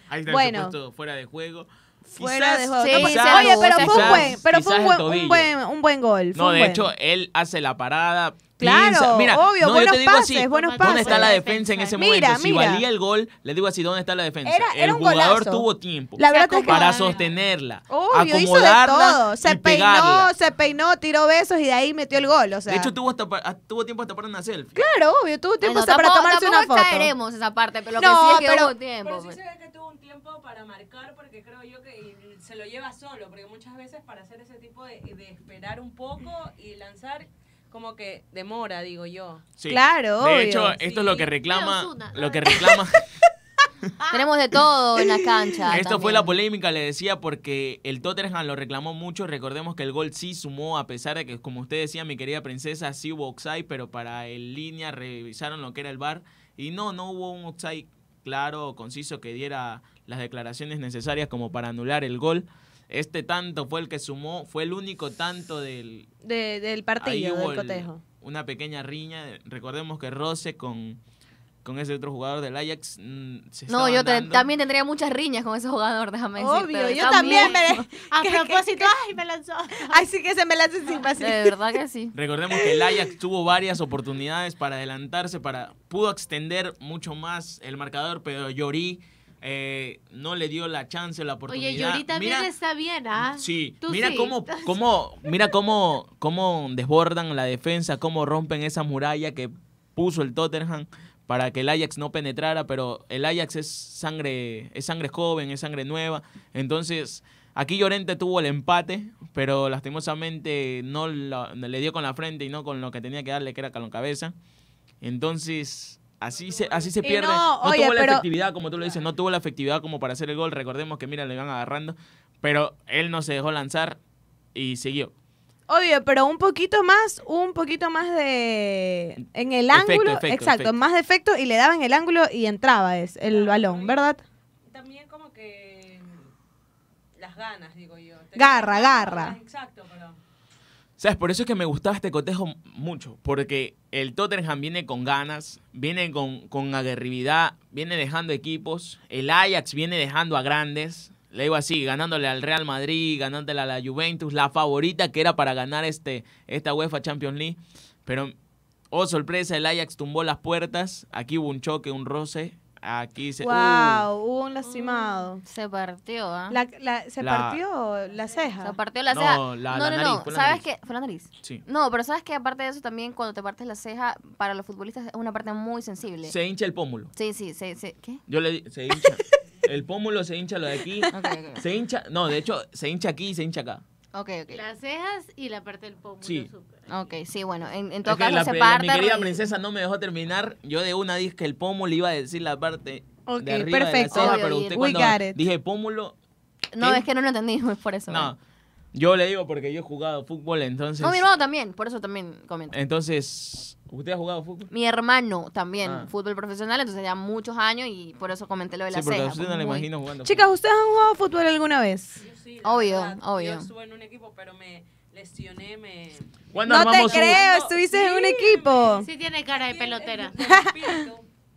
Ahí está Bueno. el supuesto fuera de juego. Fuera de juego. sí, No, Oye, pero fue un buen, pero fue un el buen, un buen, un buen gol. fue No, de buen. hecho, él hace la parada. Claro, piensa- mira, obvio, no, yo buenos te digo pases, así, buenos ¿Dónde pases. está la defensa en ese defensa. momento? Mira, si mira. valía el gol, le digo así, ¿dónde está la defensa? Era- el era un jugador golazo. tuvo tiempo La verdad es que- para Claro. sostenerla, Obvio, hizo de acomodarla todo. Se y peinó, pegarla. se peinó, tiró besos y de ahí metió el gol. O sea, De hecho, tuvo, hasta ah, tuvo tiempo hasta para una selfie. claro, obvio, tuvo tiempo Bueno, hasta para tampoco- tomarse una foto. caeremos esa parte, pero lo que No, sí es que pero- hubo tiempo. Pero sí pues. se ve que tuvo un tiempo para marcar porque creo yo que se lo lleva solo, porque muchas veces para hacer ese tipo de, de esperar un poco y lanzar como que demora, digo yo. Sí. Claro, De obvio. hecho, esto es lo que reclama, lo que reclama. Tenemos de todo en la cancha. Esto fue la polémica, le decía, porque el Tottenham lo reclamó mucho. Recordemos que el gol sí sumó, a pesar de que, como usted decía, mi querida princesa, sí hubo offside, pero para el línea revisaron lo que era el VAR. Y no, no hubo un offside claro, conciso, que diera las declaraciones necesarias como para anular el gol. Este tanto fue el que sumó, fue el único tanto del, De- del partido, del el- cotejo. una pequeña riña. Recordemos que Rose con, con ese otro jugador del Ajax. mm, se No, yo te- también tendría muchas riñas con ese jugador, déjame decirte. Obvio, yo también me... A que- propósito, ay, me lanzó. Ay, sí que se me la hace sin De verdad que sí. Recordemos que el Ajax tuvo varias oportunidades para adelantarse, para pudo extender mucho más el marcador, pero Llorí eh, no le dio la chance, la oportunidad. Oye, Yori también Mira- está bien, ¿ah? Sí, Tú mira sí. cómo, cómo, mira cómo, cómo desbordan la defensa, cómo rompen esa muralla que puso el Tottenham para que el Ajax no penetrara, pero el Ajax es sangre, es sangre joven, es sangre nueva. Entonces, aquí Llorente tuvo el empate, pero lastimosamente no, la- le dio con la frente y no con lo que tenía que darle, que era con la cabeza. Entonces, así se, así se Y pierde. no, No, oye, tuvo la pero- efectividad, como tú lo dices, no tuvo la efectividad como para hacer el gol. Recordemos que, mira, le iban agarrando, pero él no se dejó lanzar y siguió. Obvio, pero un poquito más, un poquito más de... En el Efecto, ángulo, efecto, exacto, efecto. más de efecto y le daba en el ángulo y entraba es el balón, ¿verdad? También como que las ganas, digo yo. Garra, garra. Exacto, pero... ¿Sabes? Por eso es que me gustaba este cotejo mucho, porque el Tottenham viene con ganas, viene con, con aguerrividad, viene dejando equipos, el Ajax viene dejando a grandes, le digo así, ganándole al Real Madrid, ganándole a la Juventus, la favorita que era para ganar este, esta UEFA Champions League, pero, oh sorpresa, el Ajax tumbó las puertas, aquí hubo un choque, un roce, aquí se... Wow, hubo un lastimado. Se partió, ¿ah? La- la- ¿Se La- partió la ceja? Se partió la No, ceja. la- no, la no, nariz, no. ¿Sabes nariz. qué? Fue la nariz. Sí. No, pero sabes que aparte de eso también cuando te partes la ceja, para los futbolistas es una parte muy sensible. Se hincha el pómulo. Sí, sí, sí, sí. ¿Qué? Yo le di- se hincha. El pómulo se hincha lo de aquí. Se hincha, no, de hecho, se hincha aquí y se hincha acá. Ok, ok. Las cejas y la parte del pómulo. Sí. Ok, sí, bueno, en, en Es todo que caso la, se la- parte. mi querida princesa no me dejó terminar. Yo de una dije que el pómulo iba a decir la parte Ok, de arriba perfecto. de la ceja, Obvio, pero usted We cuando dije pómulo, No, ¿Qué? es que no lo entendí, es por eso. no. Yo le digo porque yo he jugado fútbol, entonces... No, mi hermano también, por eso también comento. Entonces, ¿usted ha jugado fútbol? Mi hermano también, Ah. fútbol profesional, entonces ya muchos años y por eso comenté lo de la Sí, porque ceja. usted no le muy- imagino jugando Chicas, ¿ustedes han jugado fútbol alguna vez? Yo sí, Obvio, verdad, obvio. Yo estuve en un equipo, pero me lesioné, me... fútbol. ¿Cuándo No te un- creo, estuviste en un equipo. Sí tiene cara de pelotera.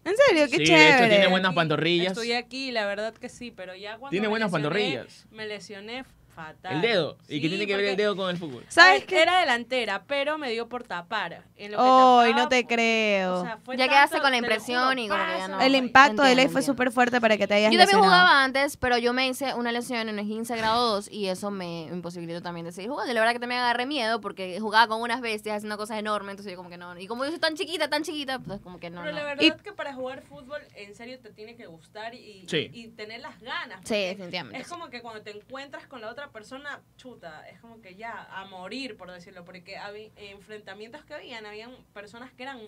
¿En serio? Qué Sí, de chévere. hecho tiene buenas pantorrillas. Estudié aquí, la verdad que sí, pero ya cuando Tiene buenas lesioné, pantorrillas. Me lesioné fatal. El dedo. ¿Y Sí, qué tiene que ver el dedo con el fútbol? ¿Sabes qué? Era delantera, pero me dio por tapar. En lo que Ay, tapaba, no te o creo. sea, Ya tanto, quedaste con la impresión juro, y como que ya no. El impacto de ley fue súper fuerte para que te hayas Yo también lesionado. jugaba antes, pero yo me hice una lesión en el 15 grado 2 y eso me imposibilitó también de seguir jugando. Y la verdad que también agarré miedo porque jugaba con unas bestias haciendo cosas enormes, entonces yo como que no. Y como yo soy tan chiquita, tan chiquita, pues como que no. Pero no. la verdad que para jugar fútbol en serio te tiene que gustar y, Sí. y tener las ganas. Sí, definitivamente, Es como que cuando te encuentras con la otra persona, chuta, es como que ya, a morir, por decirlo, porque había enfrentamientos que habían, habían personas que eran,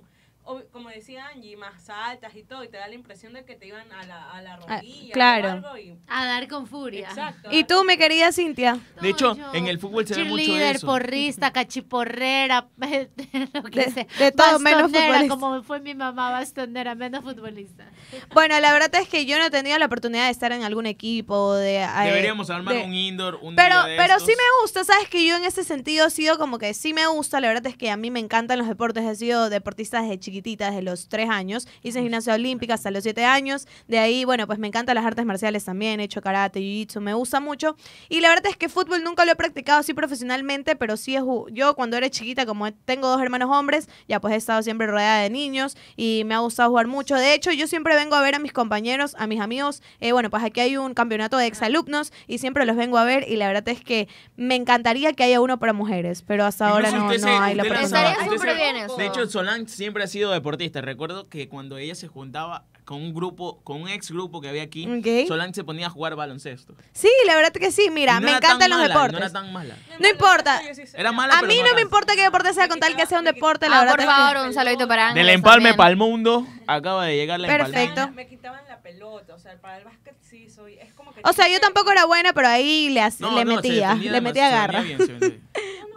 como decía Angie, más altas y todo, y te da la impresión de que te iban a la, a la rodilla claro. o algo y... A dar con furia. Exacto. ¿Y tú, mi querida Cintia? De hecho, yo- en el fútbol se ve mucho eso. porrista, cachiporrera, lo que De- sea. de todo menos futbolista. como fue mi mamá bastonera, menos futbolista. Bueno, la verdad es que yo no he tenido la oportunidad de estar en algún equipo, de... eh, Deberíamos armar de- un indoor, un Pero, día de pero estos. sí me gusta, ¿sabes? Que yo en ese sentido he sido como que sí me gusta. La verdad es que a mí me encantan los deportes. He sido deportista desde chiquitita, desde los tres años. Hice gimnasia olímpica hasta los siete años. De ahí, bueno, pues me encantan las artes marciales también. He hecho karate, jiu-jitsu, me gusta mucho. Y la verdad es que fútbol nunca lo he practicado así profesionalmente, pero sí es yo cuando era chiquita, como tengo dos hermanos hombres, ya pues he estado siempre rodeada de niños y me ha gustado jugar mucho. De hecho, yo siempre vengo a ver a mis compañeros, a mis amigos. Eh, bueno, pues aquí hay un campeonato de exalumnos y siempre los vengo a ver y la verdad es que me encantaría que haya uno para mujeres, pero hasta ahora no, no se- hay la oportunidad. De hecho, Solange siempre ha sido deportista. Recuerdo que cuando ella se juntaba con un grupo, con un ex grupo que había aquí, Ok. Solange se ponía a jugar baloncesto. Sí, la verdad que sí, mira, no me encantan los mala, deportes. No era tan mala. No importa. Era mala, A pero mí no me importa qué deporte sea con tal que sea un deporte, la Ah, verdad por es que- un saludito para Ángeles Del empalme para el mundo, acaba de llegar la empalme. Perfecto. Me quitaban la pelota, o sea, para el básquet sí soy, es como que... O sea, yo tampoco era buena, pero ahí le, No, le metía, le metía se garra. venía bien, se venía bien.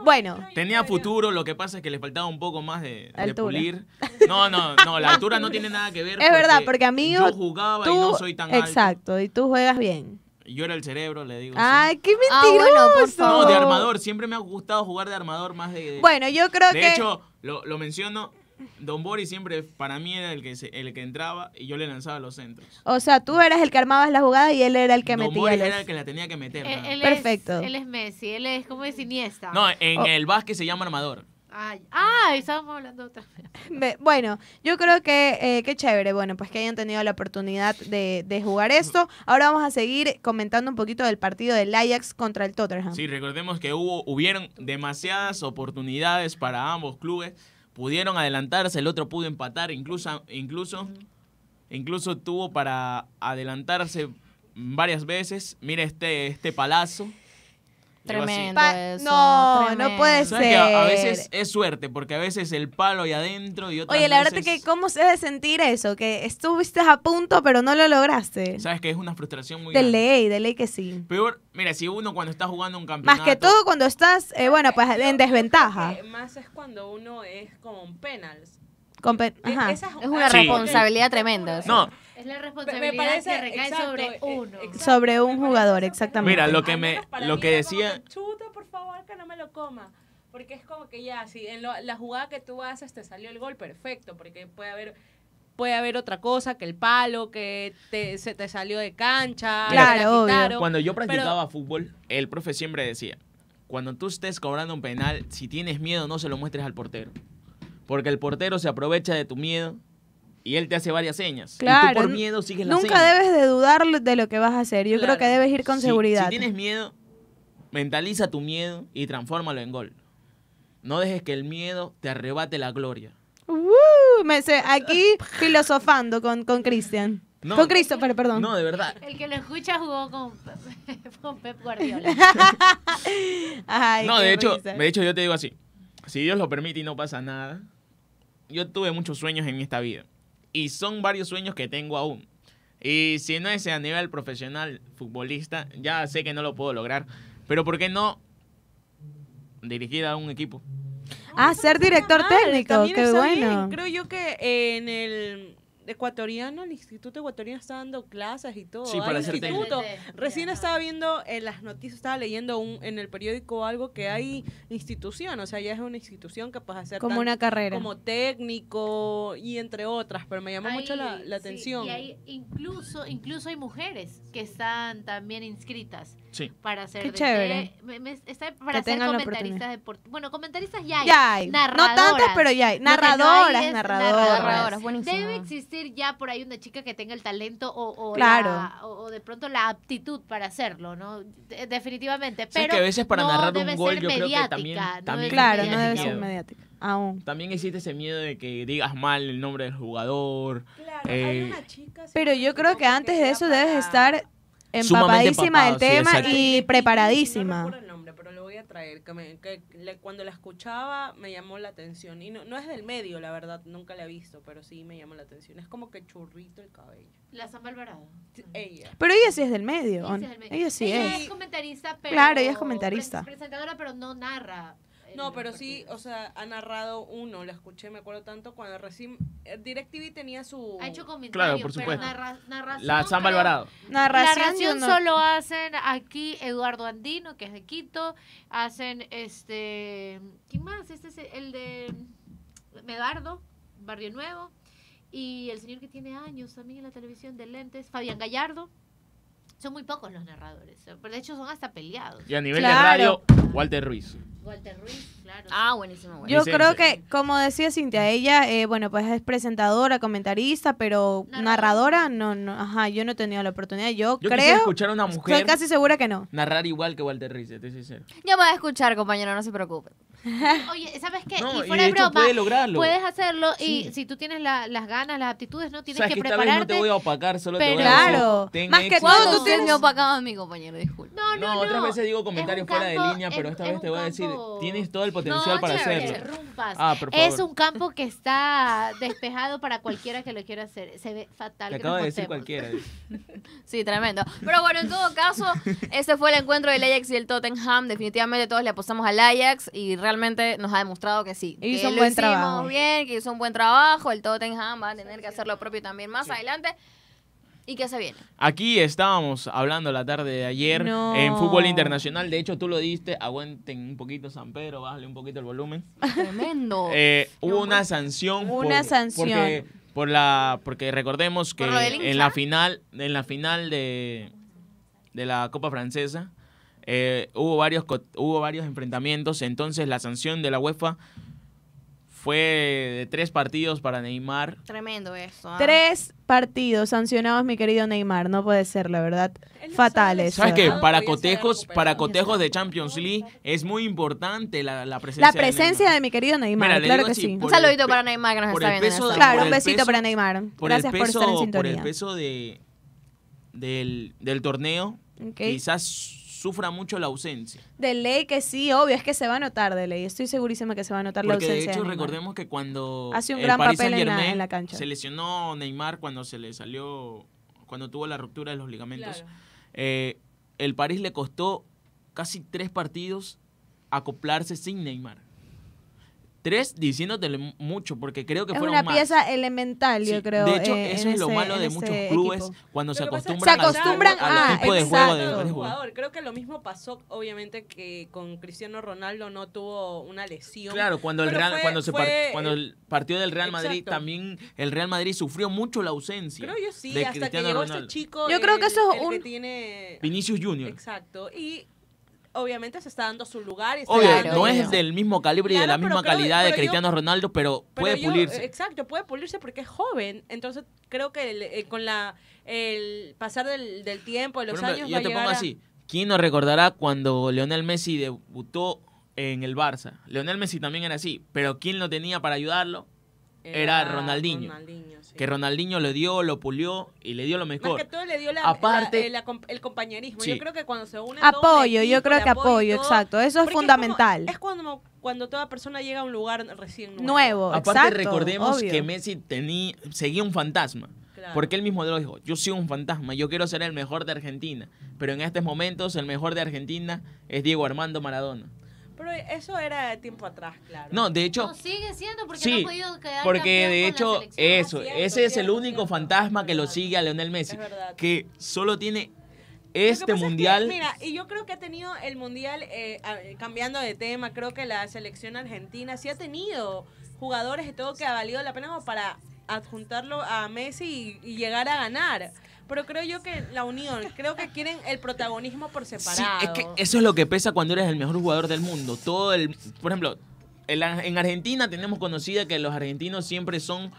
Bueno, Tenía futuro, lo que pasa es que le faltaba un poco más de, de pulir. No, no, no, la altura no tiene nada que ver. es verdad, porque amigo, Yo jugaba tú, y no soy tan alto. exacto, y tú juegas bien. Yo era el cerebro, le digo. Ay, qué Ah, mentiroso. bueno, por favor. No, de armador. Siempre me ha gustado jugar de armador más de. Bueno, yo creo de que hecho, lo, lo menciono Don Boris siempre para mí era el que, se- el que entraba y yo le lanzaba los centros. O sea, tú eras el que armabas la jugada y él era el que Don metía Boris los- era el que la tenía que meter. Él, Perfecto. Es, él es Messi, él es como es Iniesta. No, en Oh. el básquet se llama armador. Ay, ah, estábamos hablando otra Ve- Bueno, yo creo que eh, qué chévere, bueno, pues que hayan tenido la oportunidad de, de jugar esto. Ahora vamos a seguir comentando un poquito del partido del Ajax contra el Tottenham. Sí, recordemos que hubo, hubieron demasiadas oportunidades para ambos clubes. Pudieron adelantarse, el otro pudo empatar, incluso, incluso, incluso tuvo para adelantarse varias veces. Mira este, este palazo. Tremendo Pa- eso, no, no puede ¿Sabes que a, a ser. veces es suerte, porque a veces el palo ahí adentro y otras Oye, la verdad veces- es que cómo se debe sentir eso, que estuviste a punto pero no lo lograste. Sabes que es una frustración muy De grande. ley, de ley que sí. Peor, mira, si uno cuando está jugando un campeonato... Más que todo cuando estás, eh, bueno, pues en desventaja. Eh, Más es cuando uno es con penals. Con pe- Eh, Ajá. esa Es una Sí. responsabilidad tremenda. No, Es la Me responsabilidad parece que recae exacto, sobre uno. exacto, Sobre un me jugador, exactamente. Mira, lo que me, lo que decía... que, Chuta, por favor, que no me lo coma. Porque es como que ya, si en lo- la jugada que tú haces te salió el gol, perfecto. Porque puede haber puede haber otra cosa que el palo, que te, se te salió de cancha. Claro, obvio. Cuando yo Pero- practicaba fútbol, el profe siempre decía, cuando tú estés cobrando un penal, si tienes miedo no se lo muestres al portero. Porque el portero se aprovecha de tu miedo y él te hace varias señas. y Claro, tú por miedo sigues la Nunca seña. debes de dudar de lo que vas a hacer. Yo creo que debes ir con Si- seguridad. Si tienes miedo, mentaliza tu miedo y transfórmalo en gol. No dejes que el miedo te arrebate la gloria. Uh, me sé, aquí filosofando con, con Cristian. No. Con Christopher, perdón. No, de verdad. El que lo escucha jugó con, con Pep Guardiola. Ay, no, de hecho, de hecho yo te digo así. Si Dios lo permite y no pasa nada, yo tuve muchos sueños en esta vida. Y son varios sueños que tengo aún. Y si no es a nivel profesional futbolista, ya sé que no lo puedo lograr. Pero ¿por qué no dirigir a un equipo? Ah, ser director técnico, qué bueno. bien. Creo yo que en el ecuatoriano, el Instituto Ecuatoriano está dando clases y todo. Sí, Hay para ser instituto. técnico. Recién estaba viendo en las noticias, estaba leyendo un, en el periódico algo que hay institución, o sea, ya es una institución que puedes hacer Como tan- una carrera. como técnico y entre otras, pero me llamó mucho la, Hay- la sí, atención. y hay incluso, incluso hay mujeres que están también inscritas Sí. para ser Qué DT, chévere. me- me- está para Que ser comentaristas deportivos. Bueno, comentaristas ya hay. Ya hay. No Narradoras. tantas, pero ya hay. Que no Narradoras, hay narradoras. Narradoras, buenísimo. Debe existir ya por ahí una chica que tenga el talento o, o Claro. la- o, o de pronto la aptitud para hacerlo, ¿no? De- definitivamente. ¿Sabes Pero que a veces para no narrar un debe gol ser yo creo que mediática, también- no también Claro, no debe ser mediática. Aún. También existe ese miedo de que digas mal el nombre del jugador. Claro, Eh, hay una chica, si Pero no yo creo que antes que de eso debes para- estar Sumamente empapadísima del sí, tema exacto. y No preparadísima. recuerdo el nombre, pero lo voy a traer. Que, me- que le- cuando la escuchaba me llamó la atención. Y no, no es del medio, la verdad, nunca la he visto, pero sí me llamó la atención. Es como que churrito el cabello. La Samba Alvarado. Ella. Pero ella sí es del medio. ¿o Ella no? sí es el medio. Ella sí Ella es. es comentarista, pero... Claro, ella es comentarista. pres- Presentadora, pero no narra. No, pero sí, o sea, ha narrado uno, la escuché, me acuerdo tanto, cuando recién eh, DirecTV tenía su... Ha hecho comentarios, Claro, por pero supuesto. narra- narración, La Samba creo- Alvarado. Narración, Narración no- solo hacen aquí Eduardo Andino, que es de Quito. Hacen este. ¿Quién más? Este es el de Medardo, Barrio Nuevo. Y el señor que tiene años también en la televisión de lentes, Fabián Gallardo. Son muy pocos los narradores. Pero de hecho son hasta peleados. Y a nivel Claro. de radio, Walter Ruiz. Walter Ruiz, claro. Ah, buenísimo. buenísimo. Yo creo que, como decía Cintia, ella, eh, bueno, pues es presentadora, comentarista, pero narradora, no, no, ajá, yo no he tenido la oportunidad. Yo, Yo creo, escuchar a una estoy mujer casi segura que no. narrar igual que Walter Ruiz, te soy sincero. Me voy a escuchar, compañero, no se preocupe. Oye, ¿sabes qué? No, y y fuera de de hecho broma, puede lograrlo. puedes hacerlo y Sí. si tú tienes la- las ganas, las aptitudes, no tienes Sabes que que esta vez no prepararte. te voy a opacar, solo te pero- voy a decir, Claro. ten Más que éxito. todo, ¿Cuándo tú usted tienes- me opacaba a mi compañero? Disculpe. No, no, No, otras no. veces digo comentarios fuera de línea, pero es- esta es vez te voy a decir, tienes todo el potencial No, para chévere. hacerlo. Ah, por favor. Es un campo que está despejado para cualquiera que lo quiera hacer. Se ve fatal. Te que acabo de decir cualquiera. Sí, tremendo. Pero bueno, en todo caso, ese fue el encuentro del Ajax y el Tottenham. Definitivamente todos le apostamos al Ajax y realmente nos ha demostrado que sí. Hizo que un lo buen hicimos trabajo. bien, que hizo un buen trabajo. El Tottenham va a tener que hacer lo propio también más adelante. ¿Y qué se viene? Aquí estábamos hablando la tarde de ayer No. en fútbol internacional. De hecho, tú lo diste. Aguanten un poquito San Pedro, bájale un poquito el volumen. Tremendo. Eh, hubo una sanción. Una por- sanción. Porque, por la, porque recordemos que ¿Por en la final, en la final de, de la Copa Francesa eh, hubo varios co- hubo varios enfrentamientos. Entonces la sanción de la UEFA fue de tres partidos para Neymar. Tremendo eso. ¿ah? Tres partidos sancionados, mi querido Neymar. No puede ser, la verdad. Él no Fatales. ¿Sabes qué? Para cotejos, para cotejos de Champions League es muy importante la, la presencia La presencia de mi querido Neymar, Mira, claro que así, sí. Un por saludito el para Neymar que nos por está el viendo. en peso- Claro, por un besito peso- para Neymar. por Gracias el por peso, estar en por sintonía. el peso de del, del torneo, quizás sufra mucho la ausencia. De ley que sí, obvio, es que se va a notar de ley. Estoy segurísima que se va a notar la Porque de ausencia. hecho Neymar. recordemos que cuando Hace un el gran Paris papel en la- en la cancha. se lesionó Neymar cuando se le salió, cuando tuvo la ruptura de los ligamentos, Claro. eh, el París le costó casi tres partidos acoplarse sin Neymar. Tres diciéndotele mu- mucho, porque creo que Es fueron una más. pieza elemental, yo creo. De hecho, eh, eso es lo ese- malo de muchos clubes equipo. cuando se acostumbran, Se acostumbran al, a- al tipo de juego de, de Del jugador. Creo que lo mismo pasó, obviamente, que con Cristiano Ronaldo no tuvo una lesión. Claro, cuando el Pero Real, fue- cuando se par- fue, cuando eh, el partido del Real Madrid exacto. también el Real Madrid sufrió mucho la ausencia. Creo yo sí, de hasta que Cristiano llegó Ronaldo. este chico. Yo creo que eso es que un- tiene... Vinicius Junior. Exacto. Y obviamente se está dando su lugar. y está Obvio, dando- no es del mismo calibre y de la misma creo- calidad de yo- Cristiano Ronaldo, pero Pero puede yo- pulirse. Exacto, puede pulirse porque es joven. Entonces creo que el- eh, con la el pasar del, del tiempo, de los ejemplo, años, yo va te pongo a- así. ¿Quién nos recordará cuando Lionel Messi debutó en el Barça? Lionel Messi también era así, pero ¿quién lo tenía para ayudarlo? Era Ronaldinho. Ronaldinho, sí. Que Ronaldinho le dio, lo pulió y le dio lo Más mejor. que todo le dio la, Aparte- la- el, compañerismo. Sí. Yo creo que cuando se une Apoyo, yo creo que apoyo, todo, exacto. Eso es como- fundamental. Es, cuando, cuando toda persona llega a un lugar recién nuevo. Nuevo, Aparte exacto. recordemos obvio. que Messi tenía, seguía un fantasma. Claro. Porque él mismo lo dijo, yo soy un fantasma, yo quiero ser el mejor de Argentina. Pero en estos momentos el mejor de Argentina es Diego Armando Maradona. Pero eso era tiempo atrás, claro. No, de hecho, No, sigue siendo porque sí, no ha podido quedar porque de hecho eso, cierto, ese es el único cierto. fantasma que lo sigue a Leonel Messi, Es verdad. que solo tiene este pasa es que, mundial. mira, y yo creo que ha tenido el mundial, eh, cambiando de tema, creo que la selección argentina sí ha tenido jugadores y todo que ha valido la pena como para adjuntarlo a Messi y, y llegar a ganar. Pero creo yo que la unión, creo que quieren el protagonismo por Sí, separado. es que eso es lo que pesa cuando eres el mejor jugador del mundo. Todo el, por ejemplo, en, la- en Argentina tenemos conocida que los argentinos siempre son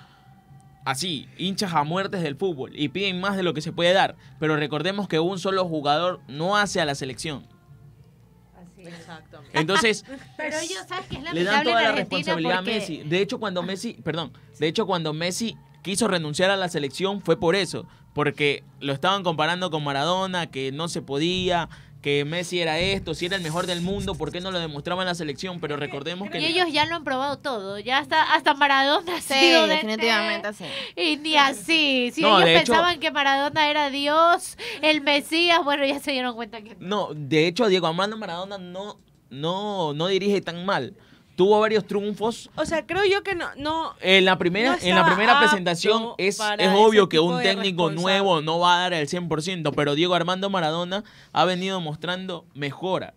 así, hinchas a muertes del fútbol y piden más de lo que se puede dar. Pero recordemos que un solo jugador no hace a la selección. Así, exacto. Entonces, Pero ellos, ¿sabes que es le dan toda la responsabilidad a Messi. De hecho, cuando Messi, perdón, de hecho cuando Messi quiso renunciar a la selección fue por eso, porque lo estaban comparando con Maradona, que no se podía, que Messi era esto, si era el mejor del mundo, ¿por qué no lo demostraba en la selección? Pero recordemos que Y ellos ya lo han probado todo. Ya hasta, hasta Maradona ha Sí, sido de definitivamente sí. Y ni así. Si No, ellos hecho- pensaban que Maradona era Dios, el Mesías, bueno, ya se dieron cuenta que no, de hecho Diego Armando Maradona no no no dirige tan mal. Tuvo varios triunfos. O sea, creo yo que no, no En la primera, No en la primera presentación es, es obvio que un técnico nuevo no va a dar el 100%, pero Diego Armando Maradona ha venido mostrando mejora.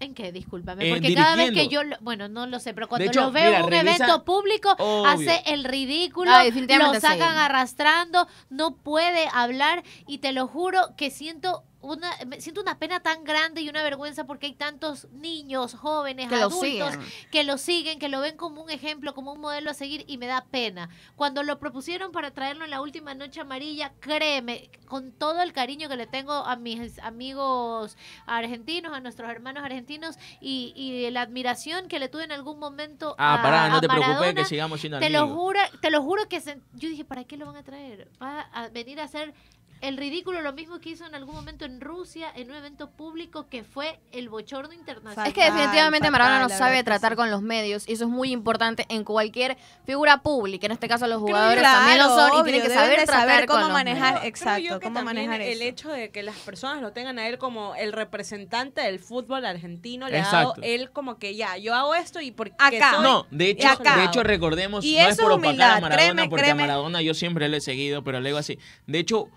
¿En qué? Discúlpame. En Porque cada vez que yo, lo- bueno, no lo sé, pero cuando hecho, lo veo en un revisa- evento público, Obvio. hace el ridículo, Ah, lo sacan sí. arrastrando, no puede hablar y te lo juro que siento una me siento una pena tan grande y una vergüenza porque hay tantos niños, jóvenes, Que lo adultos siguen. que lo siguen, que lo ven como un ejemplo, como un modelo a seguir y me da pena. Cuando lo propusieron para traerlo en la última noche amarilla, créeme, con todo el cariño que le tengo a mis amigos argentinos, a nuestros hermanos argentinos y, y la admiración que le tuve en algún momento Ah, a, pará, no a te preocupes Maradona, que sigamos siendo te lo juro, te lo juro que se- yo dije, ¿para qué lo van a traer? Va a venir a ser el ridículo, lo mismo que hizo en algún momento en Rusia, en un evento público que fue el bochorno internacional. Es que definitivamente Maradona no sabe tratar con los medios y eso es muy importante en cualquier figura pública. En este caso los jugadores también lo son y tienen que saber de tratar saber con cómo los manejar, exacto, Creo yo que cómo manejar el eso. hecho de que las personas lo tengan a él como el representante del fútbol argentino le ha dado él como que ya, yo hago esto y porque Acá. soy- No, de hecho, acá. de hecho recordemos, Y no es por opacar a Maradona, créeme, porque créeme. a Maradona yo siempre lo he seguido, pero le digo así. De hecho,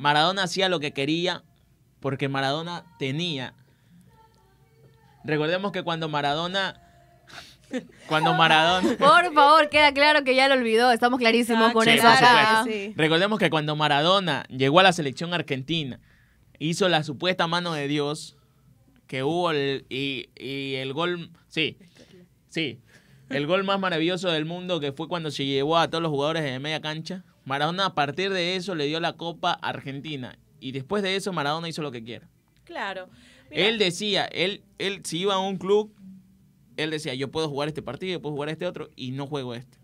Maradona hacía lo que quería porque Maradona tenía. Recordemos que cuando Maradona. Cuando Maradona. Por favor, queda claro que ya lo olvidó. Estamos clarísimos con Sí, eso supuesto. Recordemos que cuando Maradona llegó a la selección argentina, hizo la supuesta mano de Dios, que hubo el, y, y el gol, sí, sí, el gol más maravilloso del mundo, que fue cuando se llevó a todos los jugadores de media cancha. Maradona a partir de eso le dio la Copa a Argentina. Y después de eso Maradona hizo lo que quiera. Claro. Mira, Él decía, él, él si iba a un club, él decía, yo puedo jugar este partido, yo puedo jugar este otro, y no juego este.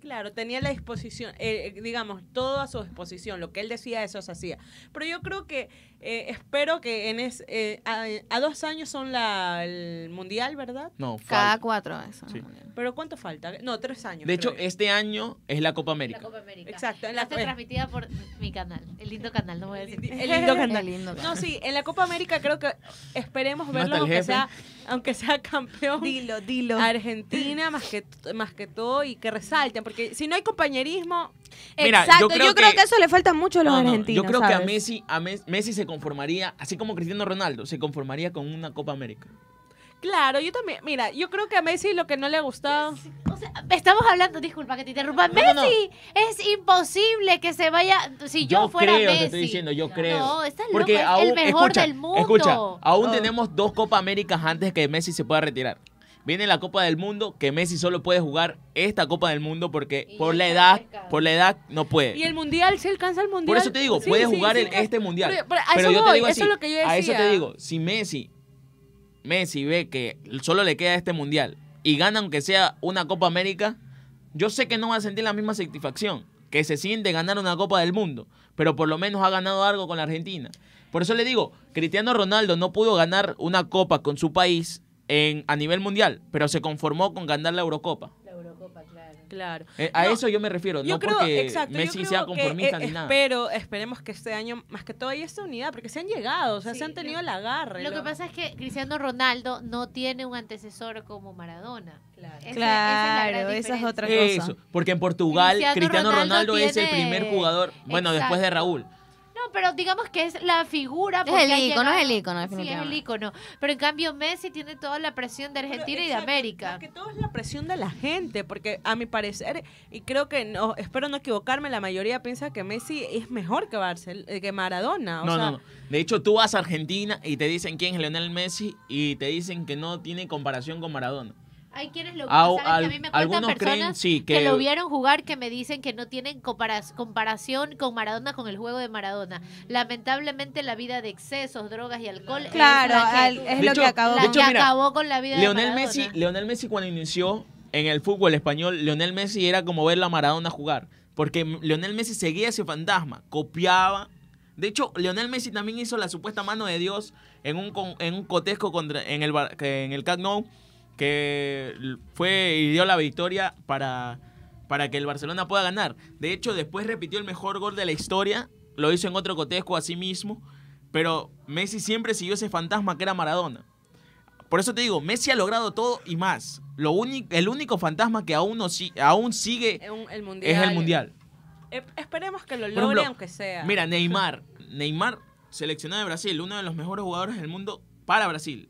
Claro, tenía la disposición, eh, eh, digamos, todo a su disposición. Lo que él decía, eso se hacía. Pero yo creo que, eh, espero que en es, eh, a, a dos años son la, el mundial, ¿verdad? No, Cada falta. cuatro. Eso. Sí. Pero ¿cuánto falta? No, tres años. De hecho, yo. este año es la Copa América. La Copa América. Exacto, en La está transmitida por mi canal, el lindo canal, no voy a decir. El lindo canal. El lindo No, sí, en la Copa América creo que esperemos ¿No verlo aunque sea, aunque sea campeón. Dilo, dilo. Argentina más que más que todo y que resalten, porque si no hay compañerismo, Mira, Exacto, yo yo creo creo, que- que, eso le falta mucho a los No, no, argentinos. yo creo que a. Messi, a Mes- Messi se conformaría, así como Cristiano Ronaldo, se conformaría con una Copa América. claro, yo también, mira, yo creo que a Messi lo que no le ha gustado O sea, estamos hablando, disculpa que te interrumpa. No, no, no. Messi, es imposible que se vaya. Si yo, fuera creo, Messi. te estoy diciendo, yo creo. No, estás Porque loco, es aún, el mejor escucha, del mundo. escucha, aún Oh. tenemos dos Copa Américas antes que Messi se pueda retirar. Viene la Copa del Mundo, que Messi solo puede jugar esta Copa del Mundo porque Y por la edad, por la edad no puede. y el mundial si alcanza el mundial. Por eso te digo, Sí, puede sí, jugar sí, el- que- este mundial. Pero, yo voy, te digo eso así, es lo que yo decía. a eso te digo, si Messi, Messi ve que solo le queda este mundial y gana aunque sea una Copa América, yo sé que no va a sentir la misma satisfacción que se siente ganar una Copa del Mundo, pero por lo menos ha ganado algo con la Argentina. Por eso le digo, Cristiano Ronaldo no pudo ganar una Copa con su país en, a nivel mundial, pero se conformó con ganar la Eurocopa. La Eurocopa, claro. Claro. Eh, a No, eso yo me refiero, Yo no creo, porque exacto, yo Messi creo sea que, conformista eh, ni nada. Espero, esperemos que este año más que todo haya esta unidad, porque se han llegado, o sea, Sí, se han tenido lo- el agarre. Lo que pasa es que Cristiano Ronaldo no tiene un antecesor como Maradona. Esa- esa es la Claro, gran esa es otra cosa. Eso, porque en Portugal Cristiano Cristiano, Ronaldo Ronaldo, es el primer jugador, bueno, después de. Raúl. No, pero digamos que es la figura. Es el ícono, es el ícono, Sí, es el ícono. Pero en cambio Messi tiene toda la presión de Pero, Argentina y de América. que todo es la presión de la gente, porque a mi parecer, y creo que no, espero no equivocarme, la mayoría piensa que Messi es mejor que Barcel, eh, que Maradona. O No, sea, no, no. De hecho, tú vas a Argentina y te dicen quién es Lionel Messi y te dicen que no tiene comparación con Maradona. Hay quienes lo Au- ¿sabes que a mí al- me cuentan algunos personas creen, sí, que... que- lo vieron jugar que me dicen que no tienen comparación con Maradona con el juego de Maradona. Lamentablemente la vida de excesos, drogas y alcohol es Claro, al- es lo hecho- que acabó la con- que hecho, mira, acabó con la vida Leonel de Maradona. Messi, Leonel Messi cuando inició en el fútbol español, Leonel Messi era como ver a Maradona jugar, porque Leonel Messi seguía ese fantasma, copiaba. De hecho, Leonel Messi también hizo la supuesta mano de Dios en un con- en un cotesco contra en el en el Camp Nou que fue y dio la victoria para para que el Barcelona pueda ganar. De hecho, después repitió el mejor gol de la historia, lo hizo en otro cotesco a sí mismo, pero Messi siempre siguió ese fantasma que era Maradona. Por eso te digo, Messi ha logrado todo y más. Lo el único fantasma que aún, no, si- aún sigue el mundial. es el Mundial. Eh, esperemos que lo logre, ejemplo, aunque sea. Mira, Neymar. Neymar, seleccionado de Brasil, uno de los mejores jugadores del mundo para Brasil.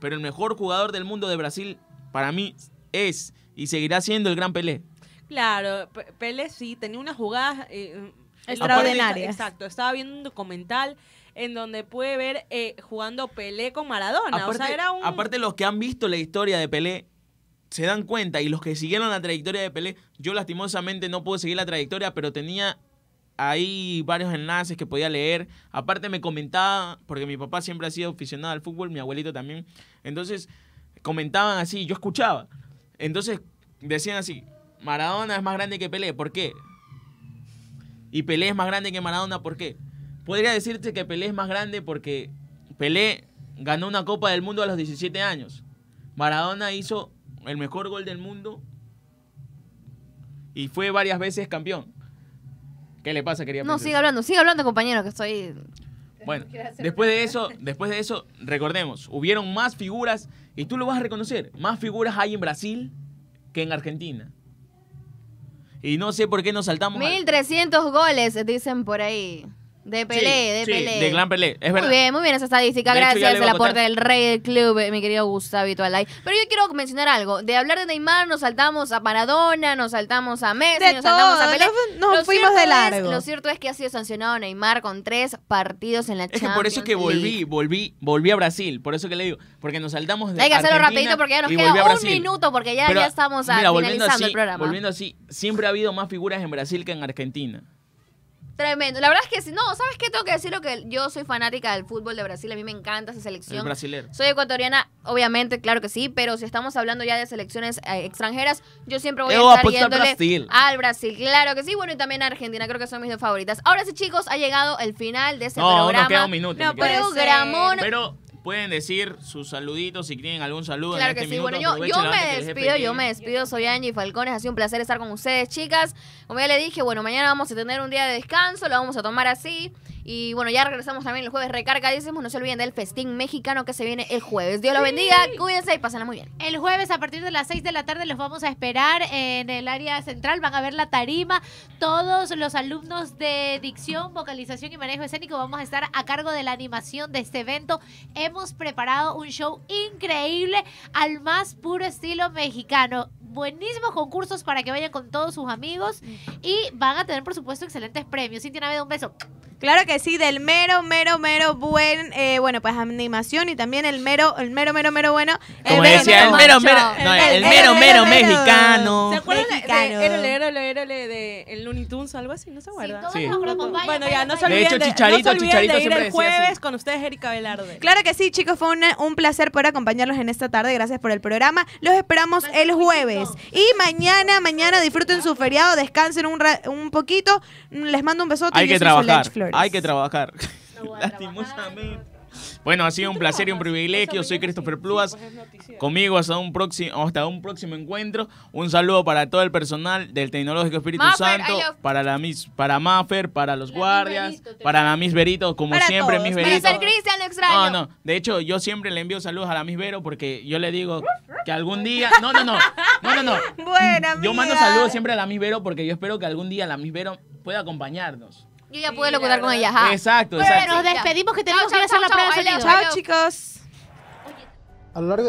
Pero el mejor jugador del mundo de Brasil, para mí, es y seguirá siendo el gran Pelé. Claro, Pelé sí, tenía unas jugadas eh, Extraordinarias. Exacto, estaba viendo un documental en donde puede ver eh, jugando Pelé con Maradona. o Aparte, sea, era un... aparte los que han visto la historia de Pelé se dan cuenta y los que siguieron la trayectoria de Pelé, yo lastimosamente no pude seguir la trayectoria, pero tenía ahí varios enlaces que podía leer. Aparte me comentaba, porque mi papá siempre ha sido aficionado al fútbol, mi abuelito también. Entonces comentaban así, yo escuchaba. Entonces decían así, Maradona es más grande que Pelé, ¿por qué? Y Pelé es más grande que Maradona, ¿por qué? Podría decirse que Pelé es más grande porque Pelé ganó una Copa del Mundo a los 17 años. Maradona hizo el mejor gol del mundo y fue varias veces campeón. ¿Qué le pasa, quería No, sigue hablando, sigue hablando, compañero, que estoy... Bueno, después de eso, después de eso, recordemos, hubieron más figuras, y tú lo vas a reconocer, más figuras hay en Brasil que en Argentina. Y no sé por qué nos saltamos. al- 1300 goles, dicen por ahí. De Pelé, de sí, Pelé. de Gran Pelé, es muy verdad. bien, muy bien esa estadística. De Gracias, le el iba a aporte del rey del club, eh, mi querido Gustavito Alay. Pero yo quiero mencionar algo. De hablar de Neymar, nos saltamos a Maradona, nos saltamos a Messi, De nos saltamos a Pelé. nos- fuimos cierto de es- largo. lo cierto es que ha sido sancionado Neymar con tres partidos en la Es que Champions por eso es que League. volví, volví, volví a Brasil. Por eso que le digo, porque nos saltamos de Hay que hacerlo Argentina rapidito porque ya nos queda un minuto porque ya, Pero, ya estamos mira, volviendo finalizando así, el programa. Volviendo así, siempre ha habido más figuras en Brasil que en Argentina. Tremendo. La verdad es que si no, ¿sabes qué? Tengo que decirlo que yo soy fanática del fútbol de Brasil. A mí me encanta esa selección. El brasilero. Soy ecuatoriana, obviamente, claro que sí, pero si estamos hablando ya de selecciones eh, extranjeras, yo siempre voy a estar yéndole Brasil. al Brasil. Claro que sí, bueno, y también a Argentina, creo que son mis dos favoritas. Ahora sí, chicos, ha llegado el final de ese No, programa. queda un minuto, No, programón. Pero pueden decir sus saluditos si tienen algún saludo Claro en que este sí. minuto. Bueno, yo, yo me despido, yo me despido. Soy Angie Falcones. Ha sido un placer estar con ustedes, chicas. Como ya le dije, bueno, mañana vamos a tener un día de descanso, lo vamos a tomar así. Y bueno, ya regresamos también el jueves recargadísimos. No se olviden del festín mexicano que se viene el jueves. Dios los bendiga, cuídense y pásenla muy bien. El jueves a partir de las 6 de la tarde los vamos a esperar en el área central. Van a ver la tarima. Todos los alumnos de dicción, vocalización y manejo escénico vamos a estar a cargo de la animación de este evento. Hemos preparado un show increíble al más puro estilo mexicano. Buenísimos concursos para que vayan con todos sus amigos y van a tener, por supuesto, excelentes premios. Cintia Naveda, un beso. Claro que sí, del mero, mero, mero buen, eh, bueno, pues animación y también el mero, el mero, mero, mero bueno. Como evento. decía, el mero, mero, no, el mero, mero mexicano. ¿Se acuerdan de- Mexicano. de Érole, Érole, Érole de el Looney Tunes o algo así? ¿No se acuerdan? todos Sí. Vayan, Bueno, ya, vayan, no se vayan. De olviden hecho, de, Chicharito, no se olviden Chicharito de ir el así. jueves con ustedes, Erika Velarde. Claro que sí, chicos, fue un, un placer poder acompañarlos en esta tarde. Gracias por el programa. Los esperamos el jueves. Y mañana, mañana disfruten su feriado, descansen un, ra- un poquito. Les mando un besote. Hay y que trabajar, Flores. hay que trabajar. Lastimosamente. Bueno, ha sido un placer y un privilegio. Soy Christopher Pluas. Conmigo hasta un próximo, hasta un próximo encuentro. Un saludo para todo el personal del Tecnológico Espíritu Santo, para la Miss, para Maffer, para los guardias, para la Miss Berito, como siempre, Miss extraño. No, no. De hecho, yo siempre le envío saludos a la Miss Vero porque yo le digo que algún día. No, no, no. No, no, no. Buena, Yo mando saludos siempre a la Miss Vero porque yo espero que algún día la Miss Vero pueda acompañarnos. Yo ya pude locutar con ella, ajá. Exacto, Bueno, exacto. nos despedimos que tenemos que ir a hacer la prueba de sonido. Chao, chicos. A lo largo